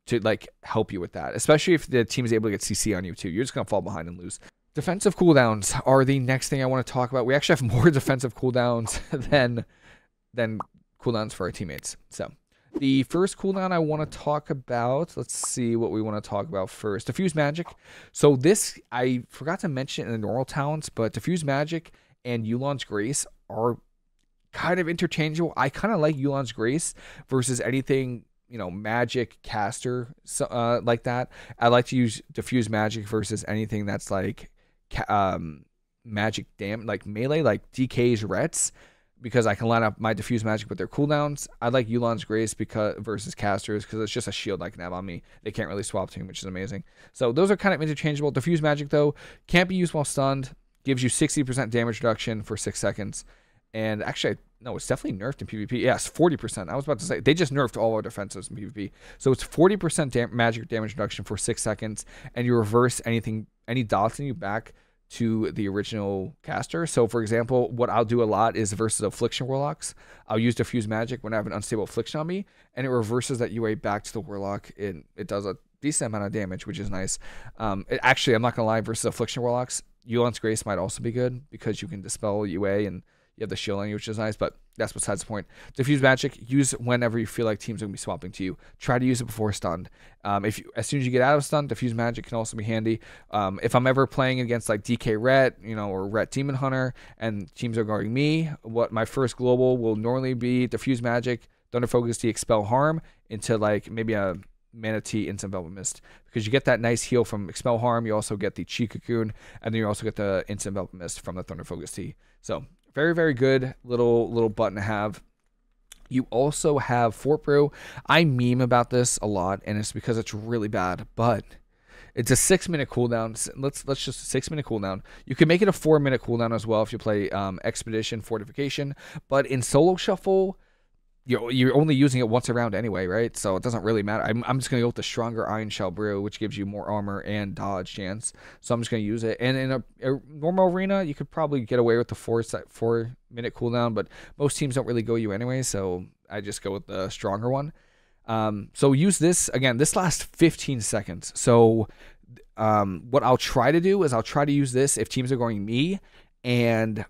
to like help you with that. Especially if the team is able to get CC on you too. You're just gonna fall behind and lose. Defensive cooldowns are the next thing I want to talk about. We actually have more defensive cooldowns than than cooldowns for our teammates. So the first cooldown I want to talk about, let's see what we want to talk about first. Diffuse Magic. So this, I forgot to mention in the normal talents, but Diffuse Magic and Yu'lon's Grace are kind of interchangeable. I kind of like Yu'lon's Grace versus anything, you know, magic caster uh, like that. I like to use Diffuse Magic versus anything that's like um, magic dam, like melee, like DK's Rets because I can line up my diffuse magic with their cooldowns. I like Yu'lon's Grace because versus casters because it's just a shield I can have on me. They can't really swap to me, which is amazing. So those are kind of interchangeable. Diffuse magic though can't be used while stunned. Gives you 60% damage reduction for six seconds. And actually, no, it's definitely nerfed in PvP. Yes, 40%. I was about to say they just nerfed all our defensives in PvP. So it's 40% dam- magic damage reduction for six seconds, and you reverse anything, any dots in you back to the original caster. So, for example, what I'll do a lot is versus Affliction Warlocks. I'll use Diffuse Magic when I have an unstable Affliction on me, and it reverses that UA back to the Warlock. It, it does a decent amount of damage, which is nice. Um, it, actually, I'm not to lie, versus Affliction Warlocks, Yu'lon's Grace might also be good because you can dispel UA and you have the shield on you, which is nice. But that's besides the point. Diffuse magic, use whenever you feel like teams are gonna be swapping to you. Try to use it before stunned. Um, if you, as soon as you get out of stun, diffuse magic can also be handy. Um, if I'm ever playing against like DK Ret, you know, or Ret Demon Hunter, and teams are guarding me, what my first global will normally be diffuse magic, Thunder Focus to expel harm into like maybe a Mana Tea Instant Velvet Mist because you get that nice heal from Expel Harm. You also get the Chi Cocoon, and then you also get the Instant Velvet Mist from the Thunder Focus Tea. So very very good little little button to have. You also have Fort Brew. I meme about this a lot, and it's because it's really bad, but it's a six minute cooldown. Let's let's just six minute cooldown. You can make it a four minute cooldown as well if you play um, Expeditious Fortification. But in solo shuffle, you're you're only using it once around anyway, right? So it doesn't really matter. I'm, I'm just gonna go with the stronger Iron Shell Brew, which gives you more armor and dodge chance. So I'm just gonna use it. And in a, a normal arena, you could probably get away with the four four minute cooldown, but most teams don't really go you anyway. So I just go with the stronger one. Um, so use this again. This lasts 15 seconds. So um, what I'll try to do is I'll try to use this if teams are going me and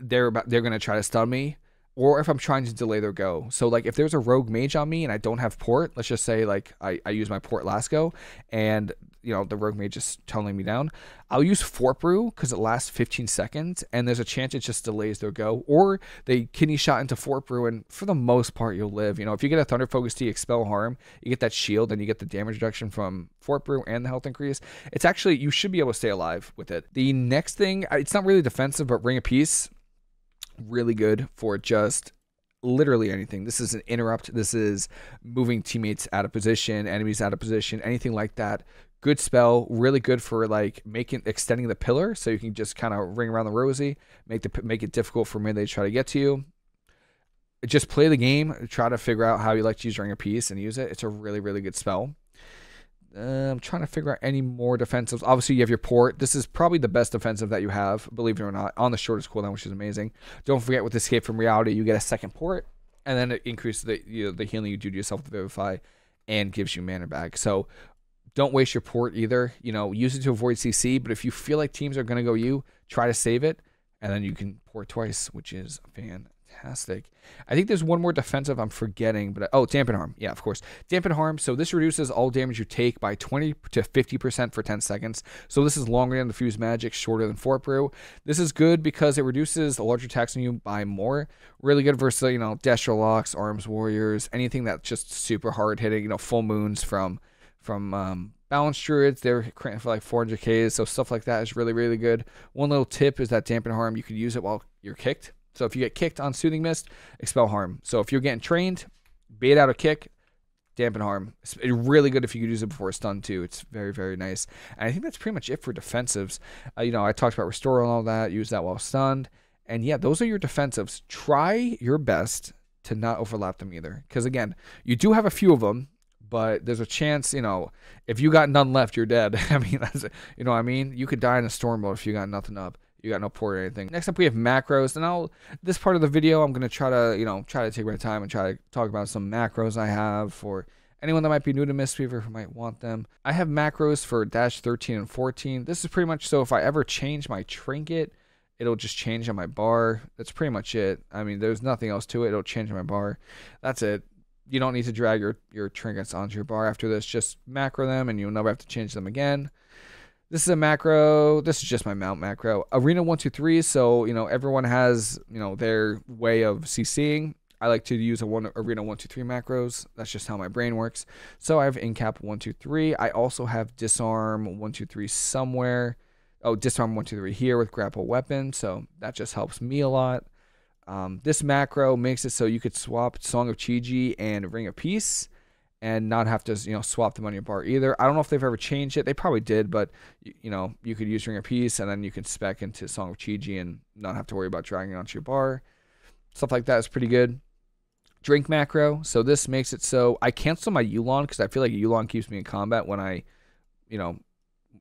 they're about, they're gonna try to stun me or if I'm trying to delay their go. So like if there's a rogue mage on me and I don't have port, let's just say like I, I use my port last go and you know the rogue mage is tunneling me down, I'll use Fort Brew because it lasts 15 seconds and there's a chance it just delays their go. Or they kidney shot into Fort Brew and for the most part you'll live. You know, if you get a Thunder Focus to expel harm, you get that shield and you get the damage reduction from Fort Brew and the health increase. It's actually you should be able to stay alive with it. The next thing, it's not really defensive, but Ring of Peace really good for just literally anything. This is an interrupt. This is moving teammates out of position, enemies out of position, anything like that. Good spell, really good for like making extending the pillar, so you can just kind of ring around the rosy, make the make it difficult for melee to try to get to you. Just play the game, try to figure out how you like to use Ring of Peace and use it. It's a really really good spell. Uh, I'm trying to figure out any more defensives. Obviously, you have your port. This is probably the best defensive that you have, believe it or not, on the shortest cooldown, which is amazing. Don't forget with Escape from Reality, you get a second port, and then it increases the you know, the healing you do to yourself with Vivify, and gives you mana back. So don't waste your port either. You know, use it to avoid CC. But if you feel like teams are gonna go you, try to save it, and then you can port twice, which is a fan fantastic. I think there's one more defensive I'm forgetting, but oh, dampen harm. Yeah, of course. Dampen harm. So this reduces all damage you take by 20 to 50% for 10 seconds. So this is longer than diffuse magic, shorter than fort brew. This is good because it reduces the larger attacks on you by more. Really good versus you know Destro locks, arms warriors, anything that's just super hard hitting. You know, full moons from from um, balance druids. They're for like 400k, so stuff like that is really really good. One little tip is that dampen harm. You could use it while you're kicked. So if you get kicked on Soothing Mist, expel harm. So if you're getting trained, bait out a kick, dampen harm. It's really good if you could use it before a stun too. It's very very nice. And I think that's pretty much it for defensives. Uh, you know, I talked about restore and all that. Use that while stunned. And yeah, those are your defensives. Try your best to not overlap them either, because again, you do have a few of them. But there's a chance, you know, if you got none left, you're dead. I mean, that's, you know what I mean? You could die in a storm mode if you got nothing up you got no port or anything. Next up, we have macros. And I'll this part of the video, I'm gonna try to you know try to take my time and try to talk about some macros I have for anyone that might be new to Mistweaver who might want them. I have macros for dash 13 and 14. This is pretty much so if I ever change my trinket, it'll just change on my bar. That's pretty much it. I mean, there's nothing else to it. It'll change on my bar. That's it. You don't need to drag your, your trinkets onto your bar after this. Just macro them and you'll never have to change them again. This is a macro. This is just my mount macro. Arena 123, so, you know, everyone has, you know, their way of CCing. I like to use a one Arena 123 macros. That's just how my brain works. So I have incap 123. I also have disarm 123 somewhere. Oh, disarm 123 here with grapple weapon. So that just helps me a lot. Um, this macro makes it so you could swap Song of Chi-Ji and Ring of Peace and not have to you know swap them on your bar either. I don't know if they've ever changed it. They probably did, but you know you could use Ring of Peace and then you can spec into Song of Chi-Ji and not have to worry about dragging it onto your bar. Stuff like that is pretty good. Drink macro. So this makes it so I cancel my Yu'lon because I feel like Yu'lon keeps me in combat when I, you know,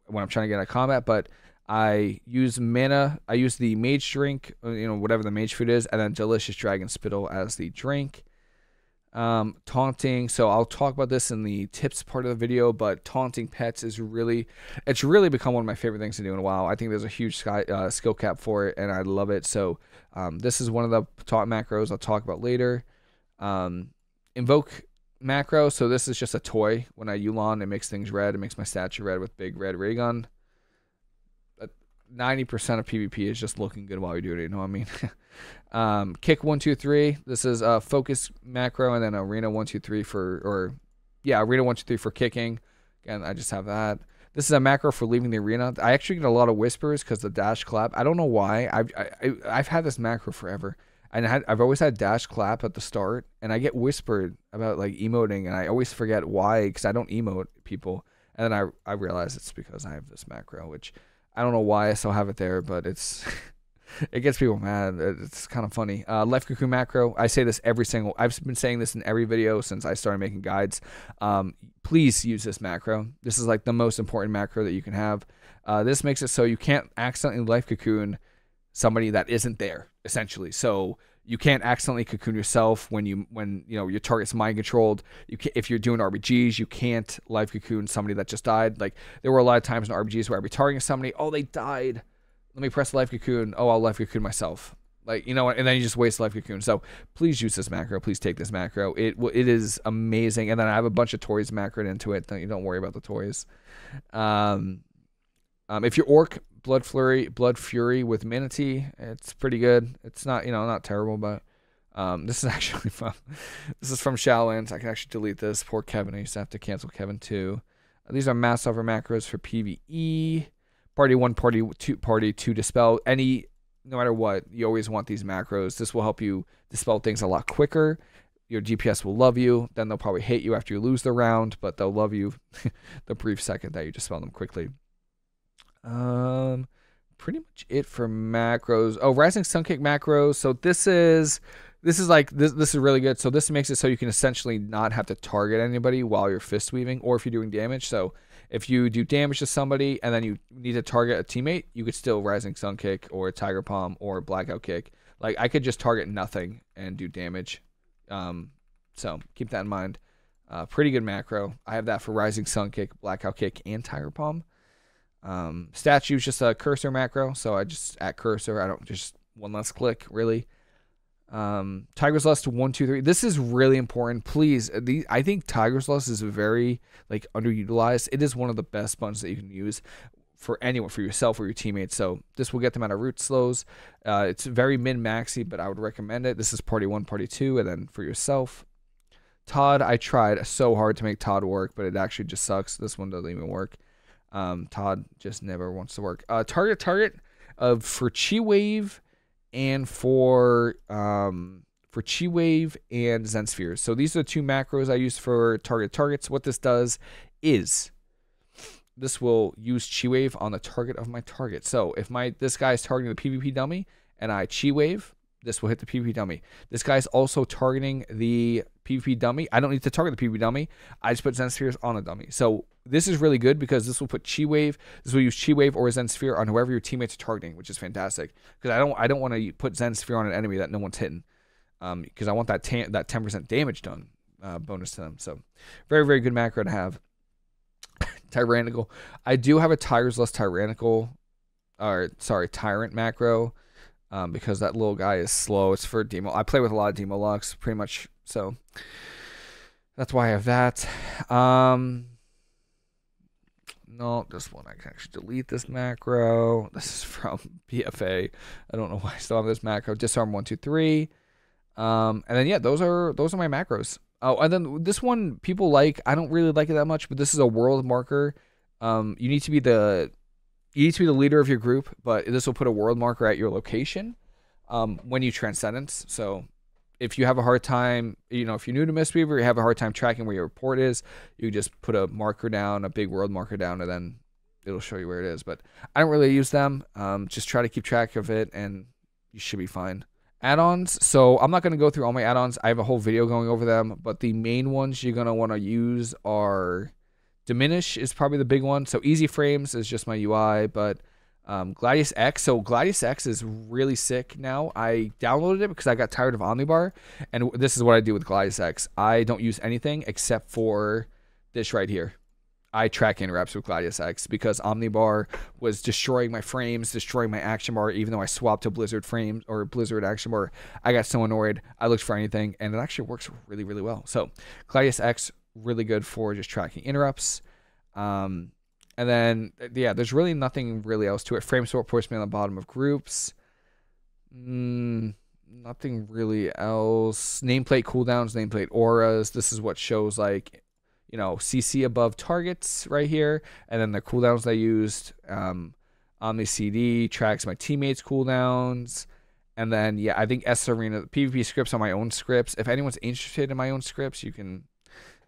when I'm trying to get out of combat. But I use mana. I use the mage drink, uh, you know, whatever the mage food is, and then delicious dragon spittle as the drink. Um, taunting. So I'll talk about this in the tips part of the video, but taunting pets is really, it's really become one of my favorite things to do in a while. I think there's a huge sky, uh, skill cap for it, and I love it. So um, this is one of the taunt macros I'll talk about later. Um, invoke macro. So this is just a toy. When I Yu'lon, it makes things red. It makes my statue red with big red ray gun. 90% of PvP is just looking good while you're doing it. You know what I mean? um, kick one, two, three. This is a focus macro, and then arena one, two, three for, or yeah, arena one, two, three for kicking. Again, I just have that. This is a macro for leaving the arena. I actually get a lot of whispers because the dash clap. I don't know why. I've I, I've had this macro forever, and I had, I've always had dash clap at the start, and I get whispered about like emoting, and I always forget why because I don't emote people, and then I I realize it's because I have this macro, which I don't know why I still have it there, but it's it gets people mad. It's kind of funny. Uh, Life Cocoon macro. I say this every single. I've been saying this in every video since I started making guides. Um, please use this macro. This is like the most important macro that you can have. Uh, this makes it so you can't accidentally life cocoon somebody that isn't there essentially. So you can't accidentally cocoon yourself when you when you know your target's mind controlled. You can, if you're doing RBGs, you can't life cocoon somebody that just died. Like there were a lot of times in RBGs where I'd be targeting somebody, oh they died. Let me press life cocoon. Oh, I'll life cocoon myself. Like you know, and then you just waste life cocoon. So please use this macro. Please take this macro. It it is amazing. And then I have a bunch of toys macroed into it. Don't you don't worry about the toys. Um, um, if you're orc, Blood Flurry, Blood Fury with Mana Tea. It's pretty good. It's not, you know, not terrible, but um, this is actually from this is from Shadowlands. I can actually delete this. Poor Kevin. I used to have to cancel Kevin too. These are mouseover macros for PVE. Party one, party two, party two dispel. Any, no matter what, you always want these macros. This will help you dispel things a lot quicker. Your DPS will love you. Then they'll probably hate you after you lose the round, but they'll love you the brief second that you dispel them quickly. Um, pretty much it for macros. Oh, Rising Sunkick macros. So this is this is like this this is really good. So this makes it so you can essentially not have to target anybody while you're fist weaving or if you're doing damage. So if you do damage to somebody and then you need to target a teammate, you could still Rising Sun Kick or Tiger Palm or Blackout Kick. Like I could just target nothing and do damage. Um, so keep that in mind. Uh, pretty good macro. I have that for Rising Sun Kick, Blackout Kick, and Tiger Palm. Um, statue is just a cursor macro, so I just at cursor. I don't just one less click really. Um, Tiger's Lust one two three. This is really important. Please, uh, the I think Tiger's Lust is very like underutilized. It is one of the best buns that you can use for anyone, for yourself or your teammates. So this will get them out of root slows. Uh, it's very min maxy, but I would recommend it. This is party one, party two, and then for yourself. Todd, I tried so hard to make Todd work, but it actually just sucks. This one doesn't even work. Um, Todd just never wants to work. Uh, target target of for Chi Wave and for um, for Chi Wave and Zen Spheres. So these are the two macros I use for target targets. What this does is this will use Chi Wave on the target of my target. So if my this guy is targeting the PvP dummy and I Chi Wave, this will hit the PvP dummy. This guy's also targeting the PvP dummy. I don't need to target the PvP dummy. I just put Zen Spheres on a dummy. So this is really good because this will put Chi Wave. This will use Chi Wave or Zen Sphere on whoever your teammates are targeting, which is fantastic. Because I don't I don't want to put Zen Sphere on an enemy that no one's hitting. Um, because I want that that 10% damage done uh, bonus to them. So very very good macro to have. tyrannical. I do have a Tiger's Lust Tyrannical, or sorry Tyrant macro um, because that little guy is slow. It's for demo. I play with a lot of demo locks, pretty much. So that's why I have that. Um, no, this one I can actually delete this macro. This is from BFA. I don't know why I still have this macro. Disarm one two three. Um, and then yeah, those are those are my macros. Oh, and then this one people like. I don't really like it that much, but this is a world marker. Um, you need to be the you need to be the leader of your group, but this will put a world marker at your location um, when you transcendence. So if you have a hard time, you know, if you're new to Mistweaver, you have a hard time tracking where your report is, you just put a marker down, a big world marker down, and then it'll show you where it is. But I don't really use them. Um, just try to keep track of it, and you should be fine. Add-ons. So I'm not going to go through all my add-ons. I have a whole video going over them, but the main ones you're going to want to use are Diminish is probably the big one. So Easy Frames is just my UI, but Um, Gladius X. So Gladius X is really sick now. I downloaded it because I got tired of Omnibar, and this is what I do with Gladius X. I don't use anything except for this right here. I track interrupts with Gladius X because Omnibar was destroying my frames, destroying my action bar, even though I swapped to Blizzard frames or Blizzard action bar. I got so annoyed. I looked for anything, and it actually works really, really well. So Gladius X, really good for just tracking interrupts. Um, and then, yeah, there's really nothing really else to it. FrameSort puts me on the bottom of groups. Mm, nothing really else. Nameplate cooldowns, nameplate auras. This is what shows like you know, CC above targets right here, and then the cooldowns I used. Um, Omni CD tracks my teammates' cooldowns. And then, yeah, I think S Arena PvP scripts on my own scripts. If anyone's interested in my own scripts, you can,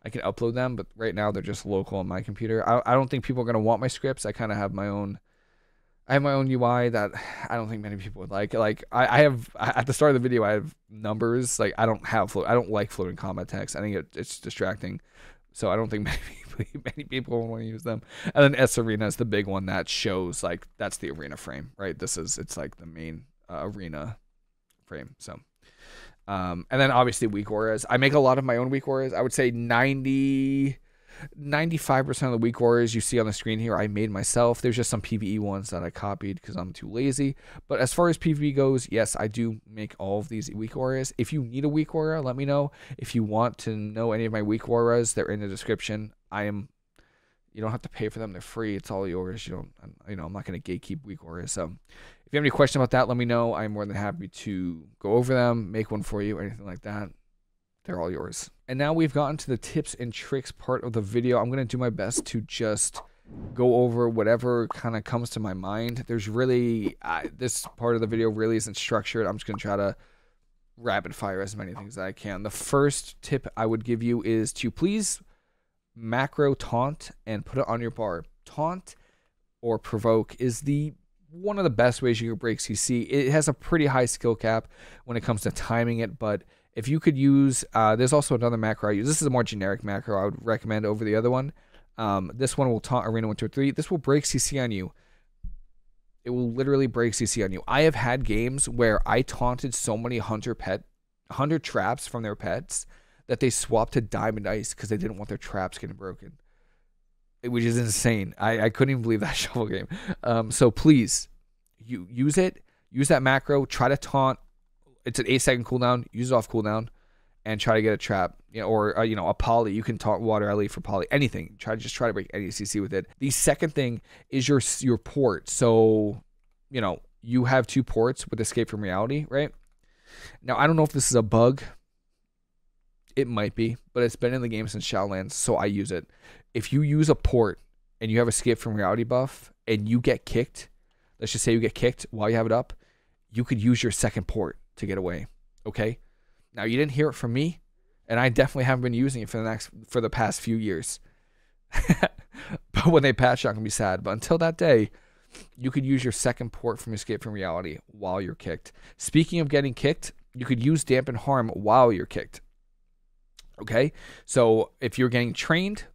I can upload them. But right now, they're just local on my computer. I, I don't think people are gonna want my scripts. I kind of have my own. I have my own UI that I don't think many people would like. Like I, I have at the start of the video, I have numbers. Like I don't have float. I don't like floating combat text. I think it, it's distracting. So I don't think many people, many people want to use them. And then S Arena is the big one that shows like that's the arena frame, right? This is it's like the main uh, arena frame. So, um, and then obviously weak auras. I make a lot of my own weak auras. I would say ninety 95% of the weak auras you see on the screen here, I made myself. There's just some PvE ones that I copied because I'm too lazy. But as far as PvE goes, yes, I do make all of these weak auras. If you need a weak aura, let me know. If you want to know any of my weak auras, they're in the description. I am. You don't have to pay for them; they're free. It's all yours. You don't. You know, I'm not going to gatekeep weak auras. So, if you have any question about that, let me know. I'm more than happy to go over them, make one for you, anything like that. They're all yours. And now we've gotten to the tips and tricks part of the video. I'm going to do my best to just go over whatever kind of comes to my mind. There's really, this part of the video really isn't structured. I'm just going to try to rapid fire as many things as I can. The first tip I would give you is to please macro taunt and put it on your bar. Taunt or provoke is the one of the best ways you can break CC. It has a pretty high skill cap when it comes to timing it, but if you could use, uh, there's also another macro I use. This is a more generic macro I would recommend over the other one. Um, this one will taunt Arena 1, 2, 3. This will break CC on you. It will literally break CC on you. I have had games where I taunted so many hunter pet, hunter traps from their pets that they swapped to diamond ice because they didn't want their traps getting broken, which is insane. I, I couldn't even believe that shovel game. Um, so please, you use it. Use that macro. Try to taunt it's an eight second cooldown. Use it off cooldown, and try to get a trap, you know, or uh, you know a poly. You can taunt water alley for poly. Anything. Try to just try to break any CC with it. The second thing is your your port. So, you know, you have two ports with escape from reality, right? Now I don't know if this is a bug. It might be, but it's been in the game since Shadowlands, so I use it. If you use a port and you have escape from reality buff and you get kicked, let's just say you get kicked while you have it up, you could use your second port to get away. Okay. Now you didn't hear it from me, and I definitely haven't been using it for the next for the past few years. but when they patch, I'm gonna be sad. But until that day, you could use your second port from Escape from Reality while you're kicked. Speaking of getting kicked, you could use Dampen Harm while you're kicked. Okay, so if you're getting trained,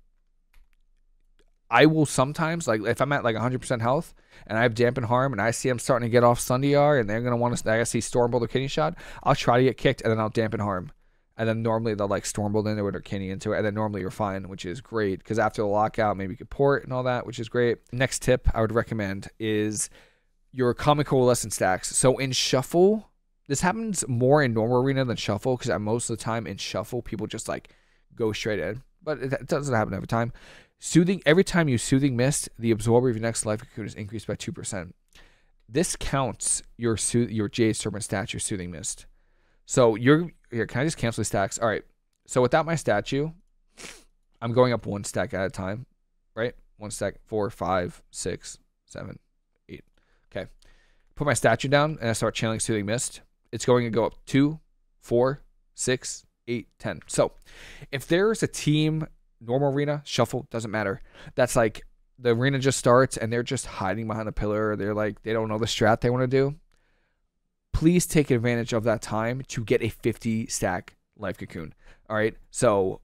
I will sometimes like if I'm at like 100% health and I have dampen harm and I see I'm starting to get off Sundiar and they're gonna want to I see Stormbolt or Kidney Shot, I'll try to get kicked and then I'll dampen harm. And then normally they'll like Stormbolt into it or Kidney into it, and then normally you're fine, which is great because after the lockout, maybe you could port and all that, which is great. Next tip I would recommend is your Calming Coalescence stacks. So in Shuffle, this happens more in normal arena than Shuffle because most of the time in Shuffle people just like go straight in, but it doesn't happen every time. Soothing every time you soothing mist, the absorber of your next life cocoon is increased by two percent. This counts your your Jade Serpent statue soothing mist. So you're here. Can I just cancel the stacks? All right. So without my statue, I'm going up one stack at a time, right? One stack, four, five, six, seven, eight. Okay. Put my statue down and I start channeling soothing mist. It's going to go up two, four, six, eight, ten. So if there's a team normal arena, shuffle, doesn't matter. That's like the arena just starts and they're just hiding behind the pillar. They're like, they don't know the strat they want to do. Please take advantage of that time to get a 50 stack life cocoon. All right. So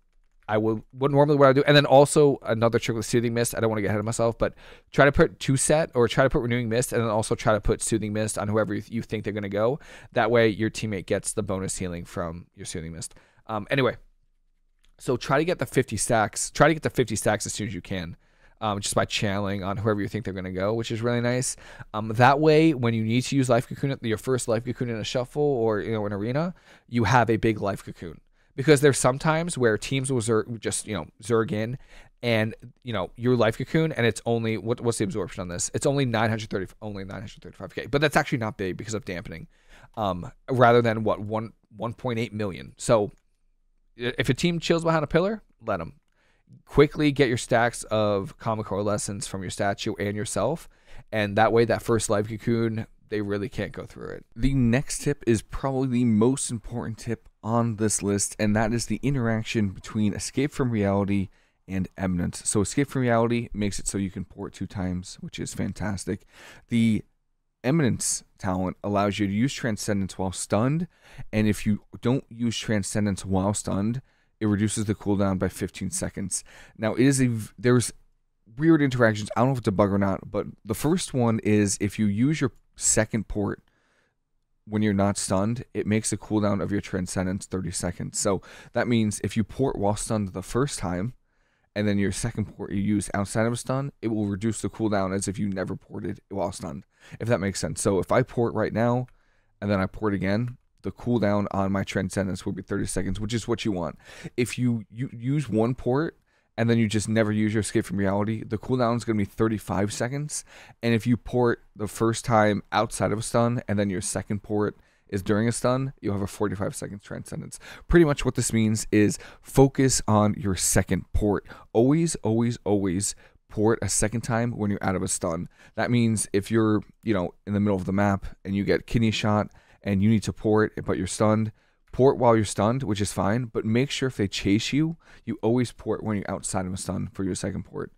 I would what normally what I do, and then also another trick with soothing mist. I don't want to get ahead of myself, but try to put two set or try to put renewing mist, and then also try to put soothing mist on whoever you think they're gonna go. That way, your teammate gets the bonus healing from your soothing mist. Um, anyway, so try to get the 50 stacks. Try to get the 50 stacks as soon as you can. Um, just by channeling on whoever you think they're going to go, which is really nice. Um, that way, when you need to use life cocoon, your first life cocoon in a shuffle or you know an arena, you have a big life cocoon because there's sometimes where teams will zerg, just you know zerg in and you know your life cocoon and it's only what, what's the absorption on this? It's only 930 only 935k but that's actually not big because of dampening um rather than what 1 1.8 million. So if a team chills behind a pillar let them quickly get your stacks of Calming Coalescence from your statue and yourself and that way that first life cocoon they really can't go through it. The next tip is probably the most important tip on this list, and that is the interaction between Escape from Reality and Eminence. So, Escape from Reality makes it so you can port two times, which is fantastic. The Eminence talent allows you to use Transcendence while stunned, and if you don't use Transcendence while stunned, it reduces the cooldown by 15 seconds. Now, it is a there's weird interactions. I don't know if it's a bug or not, but the first one is if you use your second port when you're not stunned, it makes the cooldown of your transcendence 30 seconds. So that means if you port while stunned the first time, and then your second port you use outside of a stun, it will reduce the cooldown as if you never ported while stunned, if that makes sense. So if I port right now, and then I port again, the cooldown on my transcendence will be 30 seconds, which is what you want. If you, you use one port and then you just never use your escape from reality, the cooldown is going to be 35 seconds. And if you port the first time outside of a stun and then your second port is during a stun, you'll have a 45 seconds transcendence. Pretty much what this means is focus on your second port. Always, always, always port a second time when you're out of a stun. That means if you're, you know, in the middle of the map and you get kidney shot and you need to port, but you're stunned, port while you're stunned, which is fine, but make sure if they chase you, you always port when you're outside of a stun for your second port.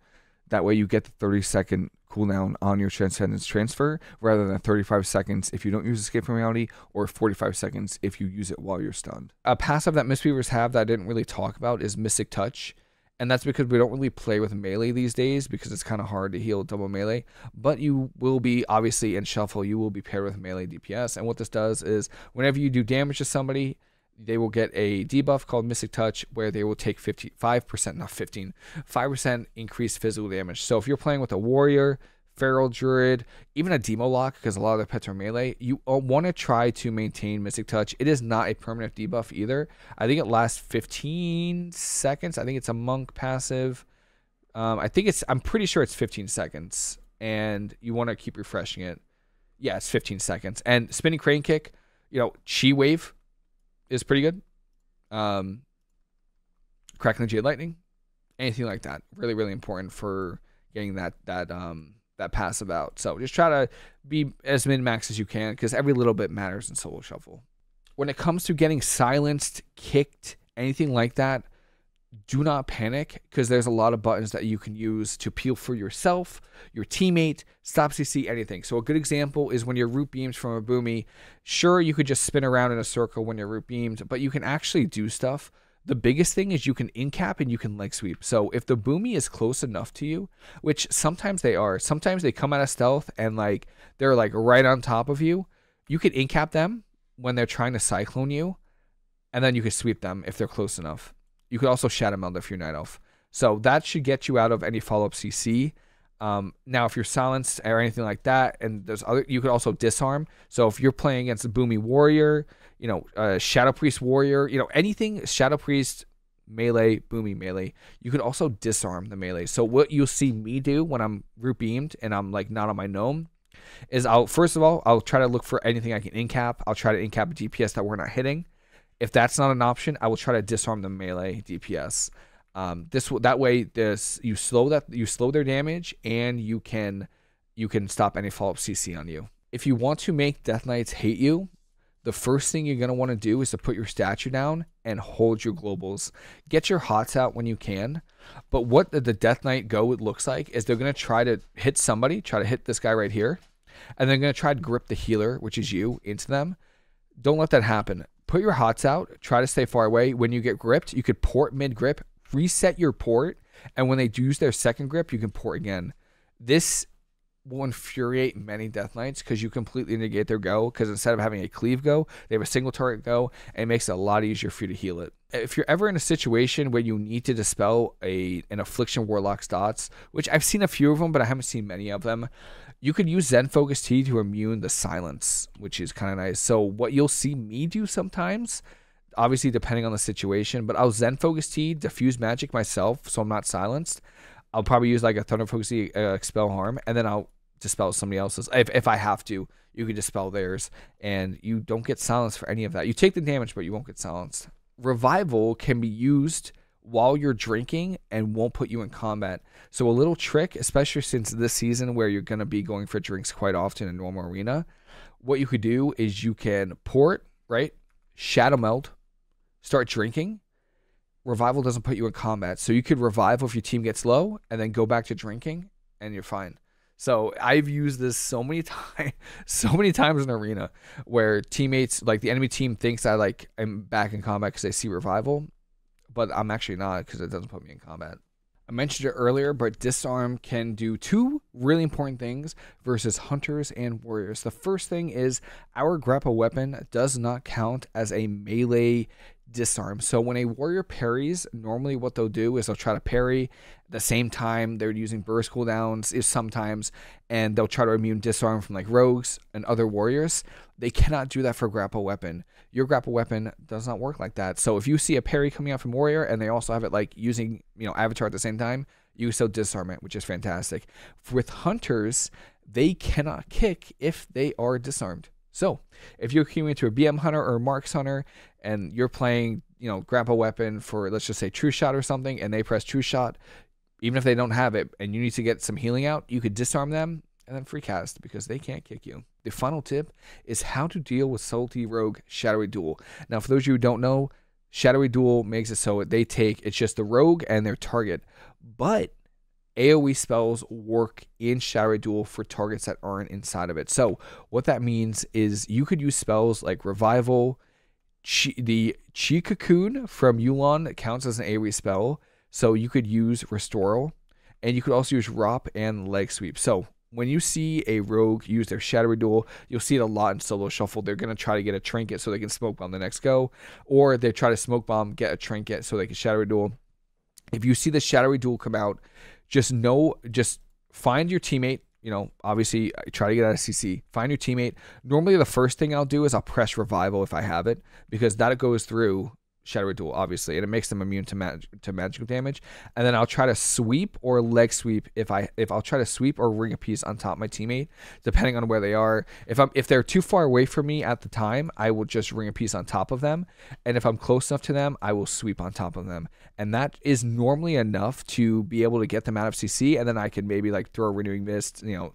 That way you get the 30 second cooldown on your transcendence transfer rather than 35 seconds if you don't use escape from reality or 45 seconds if you use it while you're stunned. A passive that Mistweavers have that I didn't really talk about is Mystic Touch. And that's because we don't really play with melee these days because it's kind of hard to heal double melee. But you will be, obviously, in Shuffle, you will be paired with melee DPS. And what this does is whenever you do damage to somebody, they will get a debuff called Mystic Touch where they will take 55%, not 15, 5% increased physical damage. So if you're playing with a warrior, feral druid, even a demo lock, because a lot of their pets are melee, you uh, want to try to maintain Mystic Touch. It is not a permanent debuff either. I think it lasts 15 seconds. I think it's a monk passive. Um, I think it's, I'm pretty sure it's 15 seconds, and you want to keep refreshing it. Yeah, it's 15 seconds. And spinning crane kick, you know, chi wave is pretty good. Um, Crackling Jade Lightning, anything like that, really really important for getting that that um that passive out. So just try to be as min max as you can because every little bit matters in solo shuffle. When it comes to getting silenced, kicked, anything like that, do not panic because there's a lot of buttons that you can use to peel for yourself, your teammate, stop CC, anything. So a good example is when you're root beams from a boomy. Sure, you could just spin around in a circle when you're root beamed, but you can actually do stuff. The biggest thing is you can incap and you can leg sweep. So if the boomy is close enough to you, which sometimes they are, sometimes they come out of stealth and like they're like right on top of you, you can incap them when they're trying to cyclone you, and then you can sweep them if they're close enough. You could also Shadowmeld if you're Night Elf. So that should get you out of any follow up CC. Um, now, if you're silenced or anything like that, and there's other, you could also disarm. So if you're playing against a Boomy Warrior, you know, uh, Shadow Priest Warrior, you know, anything Shadow Priest melee, Boomy melee, you could also disarm the melee. So what you'll see me do when I'm root beamed and I'm like not on my gnome is I'll first of all I'll try to look for anything I can incap. I'll try to incap a DPS that we're not hitting. If that's not an option, I will try to disarm the melee DPS. Um, this that way this you slow that you slow their damage and you can you can stop any follow up CC on you. If you want to make Death Knights hate you, the first thing you're going to want to do is to put your statue down and hold your globals. Get your hots out when you can. But what the Death Knight go looks like is they're going to try to hit somebody, try to hit this guy right here, and they're going to try to grip the healer, which is you, into them. Don't let that happen put your hots out. Try to stay far away. When you get gripped, you could port mid grip, reset your port, and when they do use their second grip, you can port again. This will infuriate many Death Knights because you completely negate their go. Because instead of having a cleave go, they have a single target go, and it makes it a lot easier for you to heal it. If you're ever in a situation where you need to dispel a an affliction warlock's dots, which I've seen a few of them, but I haven't seen many of them, you could use Zen Focus Tea to immune the silence, which is kind of nice. So what you'll see me do sometimes. Obviously, depending on the situation, but I'll Zen Focus Tea, diffuse magic myself, so I'm not silenced. I'll probably use like a Thunder Focus Tea, uh, expel harm, and then I'll dispel somebody else's. If, if I have to, you can dispel theirs, and you don't get silenced for any of that. You take the damage, but you won't get silenced. Revival can be used while you're drinking and won't put you in combat. So a little trick, especially since this season where you're going to be going for drinks quite often in normal arena, what you could do is you can port, right? Shadowmeld, start drinking. Revival doesn't put you in combat. So you could revive if your team gets low and then go back to drinking and you're fine. So I've used this so many times, so many times in arena where teammates, like the enemy team, thinks I like I'm back in combat because they see revival, but I'm actually not because it doesn't put me in combat. I mentioned it earlier, but disarm can do two really important things versus hunters and warriors. The first thing is our grapple weapon does not count as a melee disarm. So when a warrior parries, normally what they'll do is they'll try to parry at the same time they're using burst cooldowns is sometimes and they'll try to immune disarm from like rogues and other warriors. They cannot do that for grapple weapon. Your grapple weapon does not work like that. So if you see a parry coming out from warrior and they also have it like using, you know, avatar at the same time, you still disarm it, which is fantastic. With hunters, they cannot kick if they are disarmed. So, if you're queuing into a BM hunter or a marks hunter and you're playing, you know, grapple weapon for let's just say Trueshot or something, and they press Trueshot, even if they don't have it, and you need to get some healing out, you could disarm them and then free cast because they can't kick you. The final tip is how to deal with Salty Rogue Shadowy Duel. Now, for those of you who don't know, Shadowy Duel makes it so they take it's just the rogue and their target, but AoE spells work in Shadowy Duel for targets that aren't inside of it. So, what that means is you could use spells like Revival, Chi, the Chi Cocoon from Yu'lon counts as an AoE spell. So, you could use Restoral, and you could also use RoP and Leg Sweep. So, when you see a rogue use their shadowy duel, you'll see it a lot in solo shuffle. They're gonna try to get a trinket so they can smoke bomb the next go, or they try to smoke bomb, get a trinket so they can shadowy duel. If you see the shadowy duel come out, just know, just find your teammate. You know, obviously, uh, try to get out of CC. Find your teammate. Normally, the first thing I'll do is I'll press revival if I have it because that goes through Shadowy Duel, obviously, and it makes them immune to mag- to magical damage. And then I'll try to sweep or leg sweep if I if I'll try to sweep or Ring of Peace on top of my teammate, depending on where they are. If I'm if they're too far away from me at the time, I will just Ring of Peace on top of them. And if I'm close enough to them, I will sweep on top of them. And that is normally enough to be able to get them out of CC, and then I can maybe like throw a renewing mist, you know,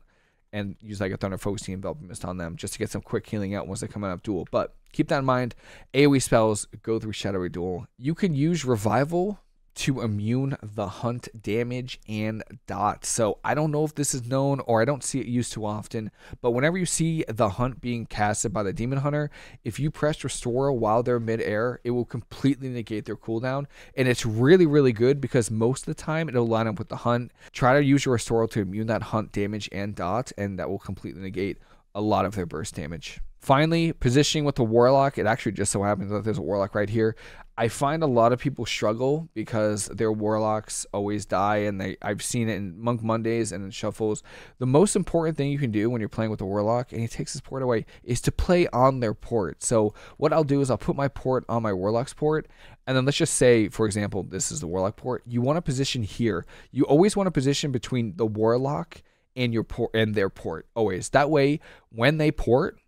and use like a Thunder Focus Tea Enveloping Mist on them just to get some quick healing out once they come out of duel. But keep that in mind. AoE spells go through Shadowy Duel. You can use Revival to immune the hunt damage and dot. So I don't know if this is known or I don't see it used too often, but whenever you see the hunt being casted by the demon hunter, if you press restore while they're midair, it will completely negate their cooldown. And it's really, really good because most of the time it'll line up with the hunt. Try to use your restore to immune that hunt damage and dot, and that will completely negate a lot of their burst damage. Finally, positioning with the Warlock. It actually just so happens that there's a Warlock right here. I find a lot of people struggle because their Warlocks always die, and they I've seen it in Monk Mondays and in Shuffles. The most important thing you can do when you're playing with a Warlock, and he takes his port away, is to play on their port. So what I'll do is I'll put my port on my Warlock's port, and then let's just say, for example, this is the Warlock port. You want to position here. You always want to position between the Warlock and your port and their port always. That way, when they port,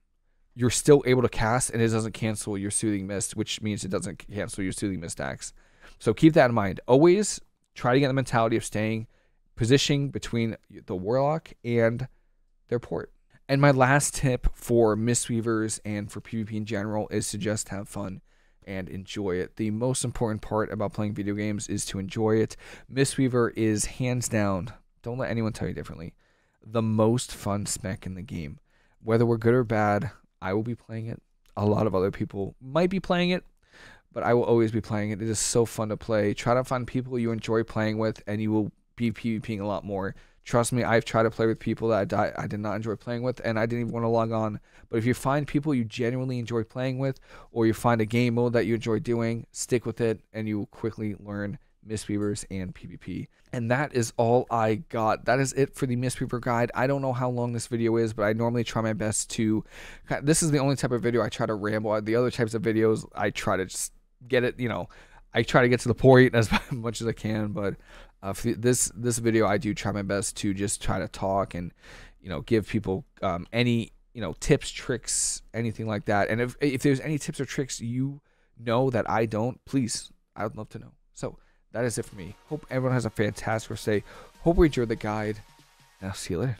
you're still able to cast and it doesn't cancel your soothing mist, which means it doesn't cancel your soothing mist stacks. So keep that in mind. Always try to get the mentality of staying positioning between the warlock and their port. And my last tip for Mistweavers and for PvP in general is to just have fun and enjoy it. The most important part about playing video games is to enjoy it. Mistweaver is hands down, don't let anyone tell you differently, the most fun spec in the game. Whether we're good or bad, I will be playing it. A lot of other people might be playing it, but I will always be playing it. It is so fun to play. Try to find people you enjoy playing with, and you will be PvPing a lot more. Trust me, I've tried to play with people that I, I did not enjoy playing with, and I didn't even want to log on. But if you find people you genuinely enjoy playing with, or you find a game mode that you enjoy doing, stick with it, and you will quickly learn Mistweavers and PvP. And that is all I got. That is it for the Mistweaver guide. I don't know how long this video is, but I normally try my best to. This is the only type of video I try to ramble. At. The other types of videos, I try to just get it, you know, I try to get to the point as much as I can, but uh, this this video I do try my best to just try to talk and you know give people um, any you know tips, tricks, anything like that. And if if there's any tips or tricks you know that I don't, please, I would love to know. So that is it for me. Hope everyone has a fantastic day. Hope we enjoyed the guide, and I'll see you later.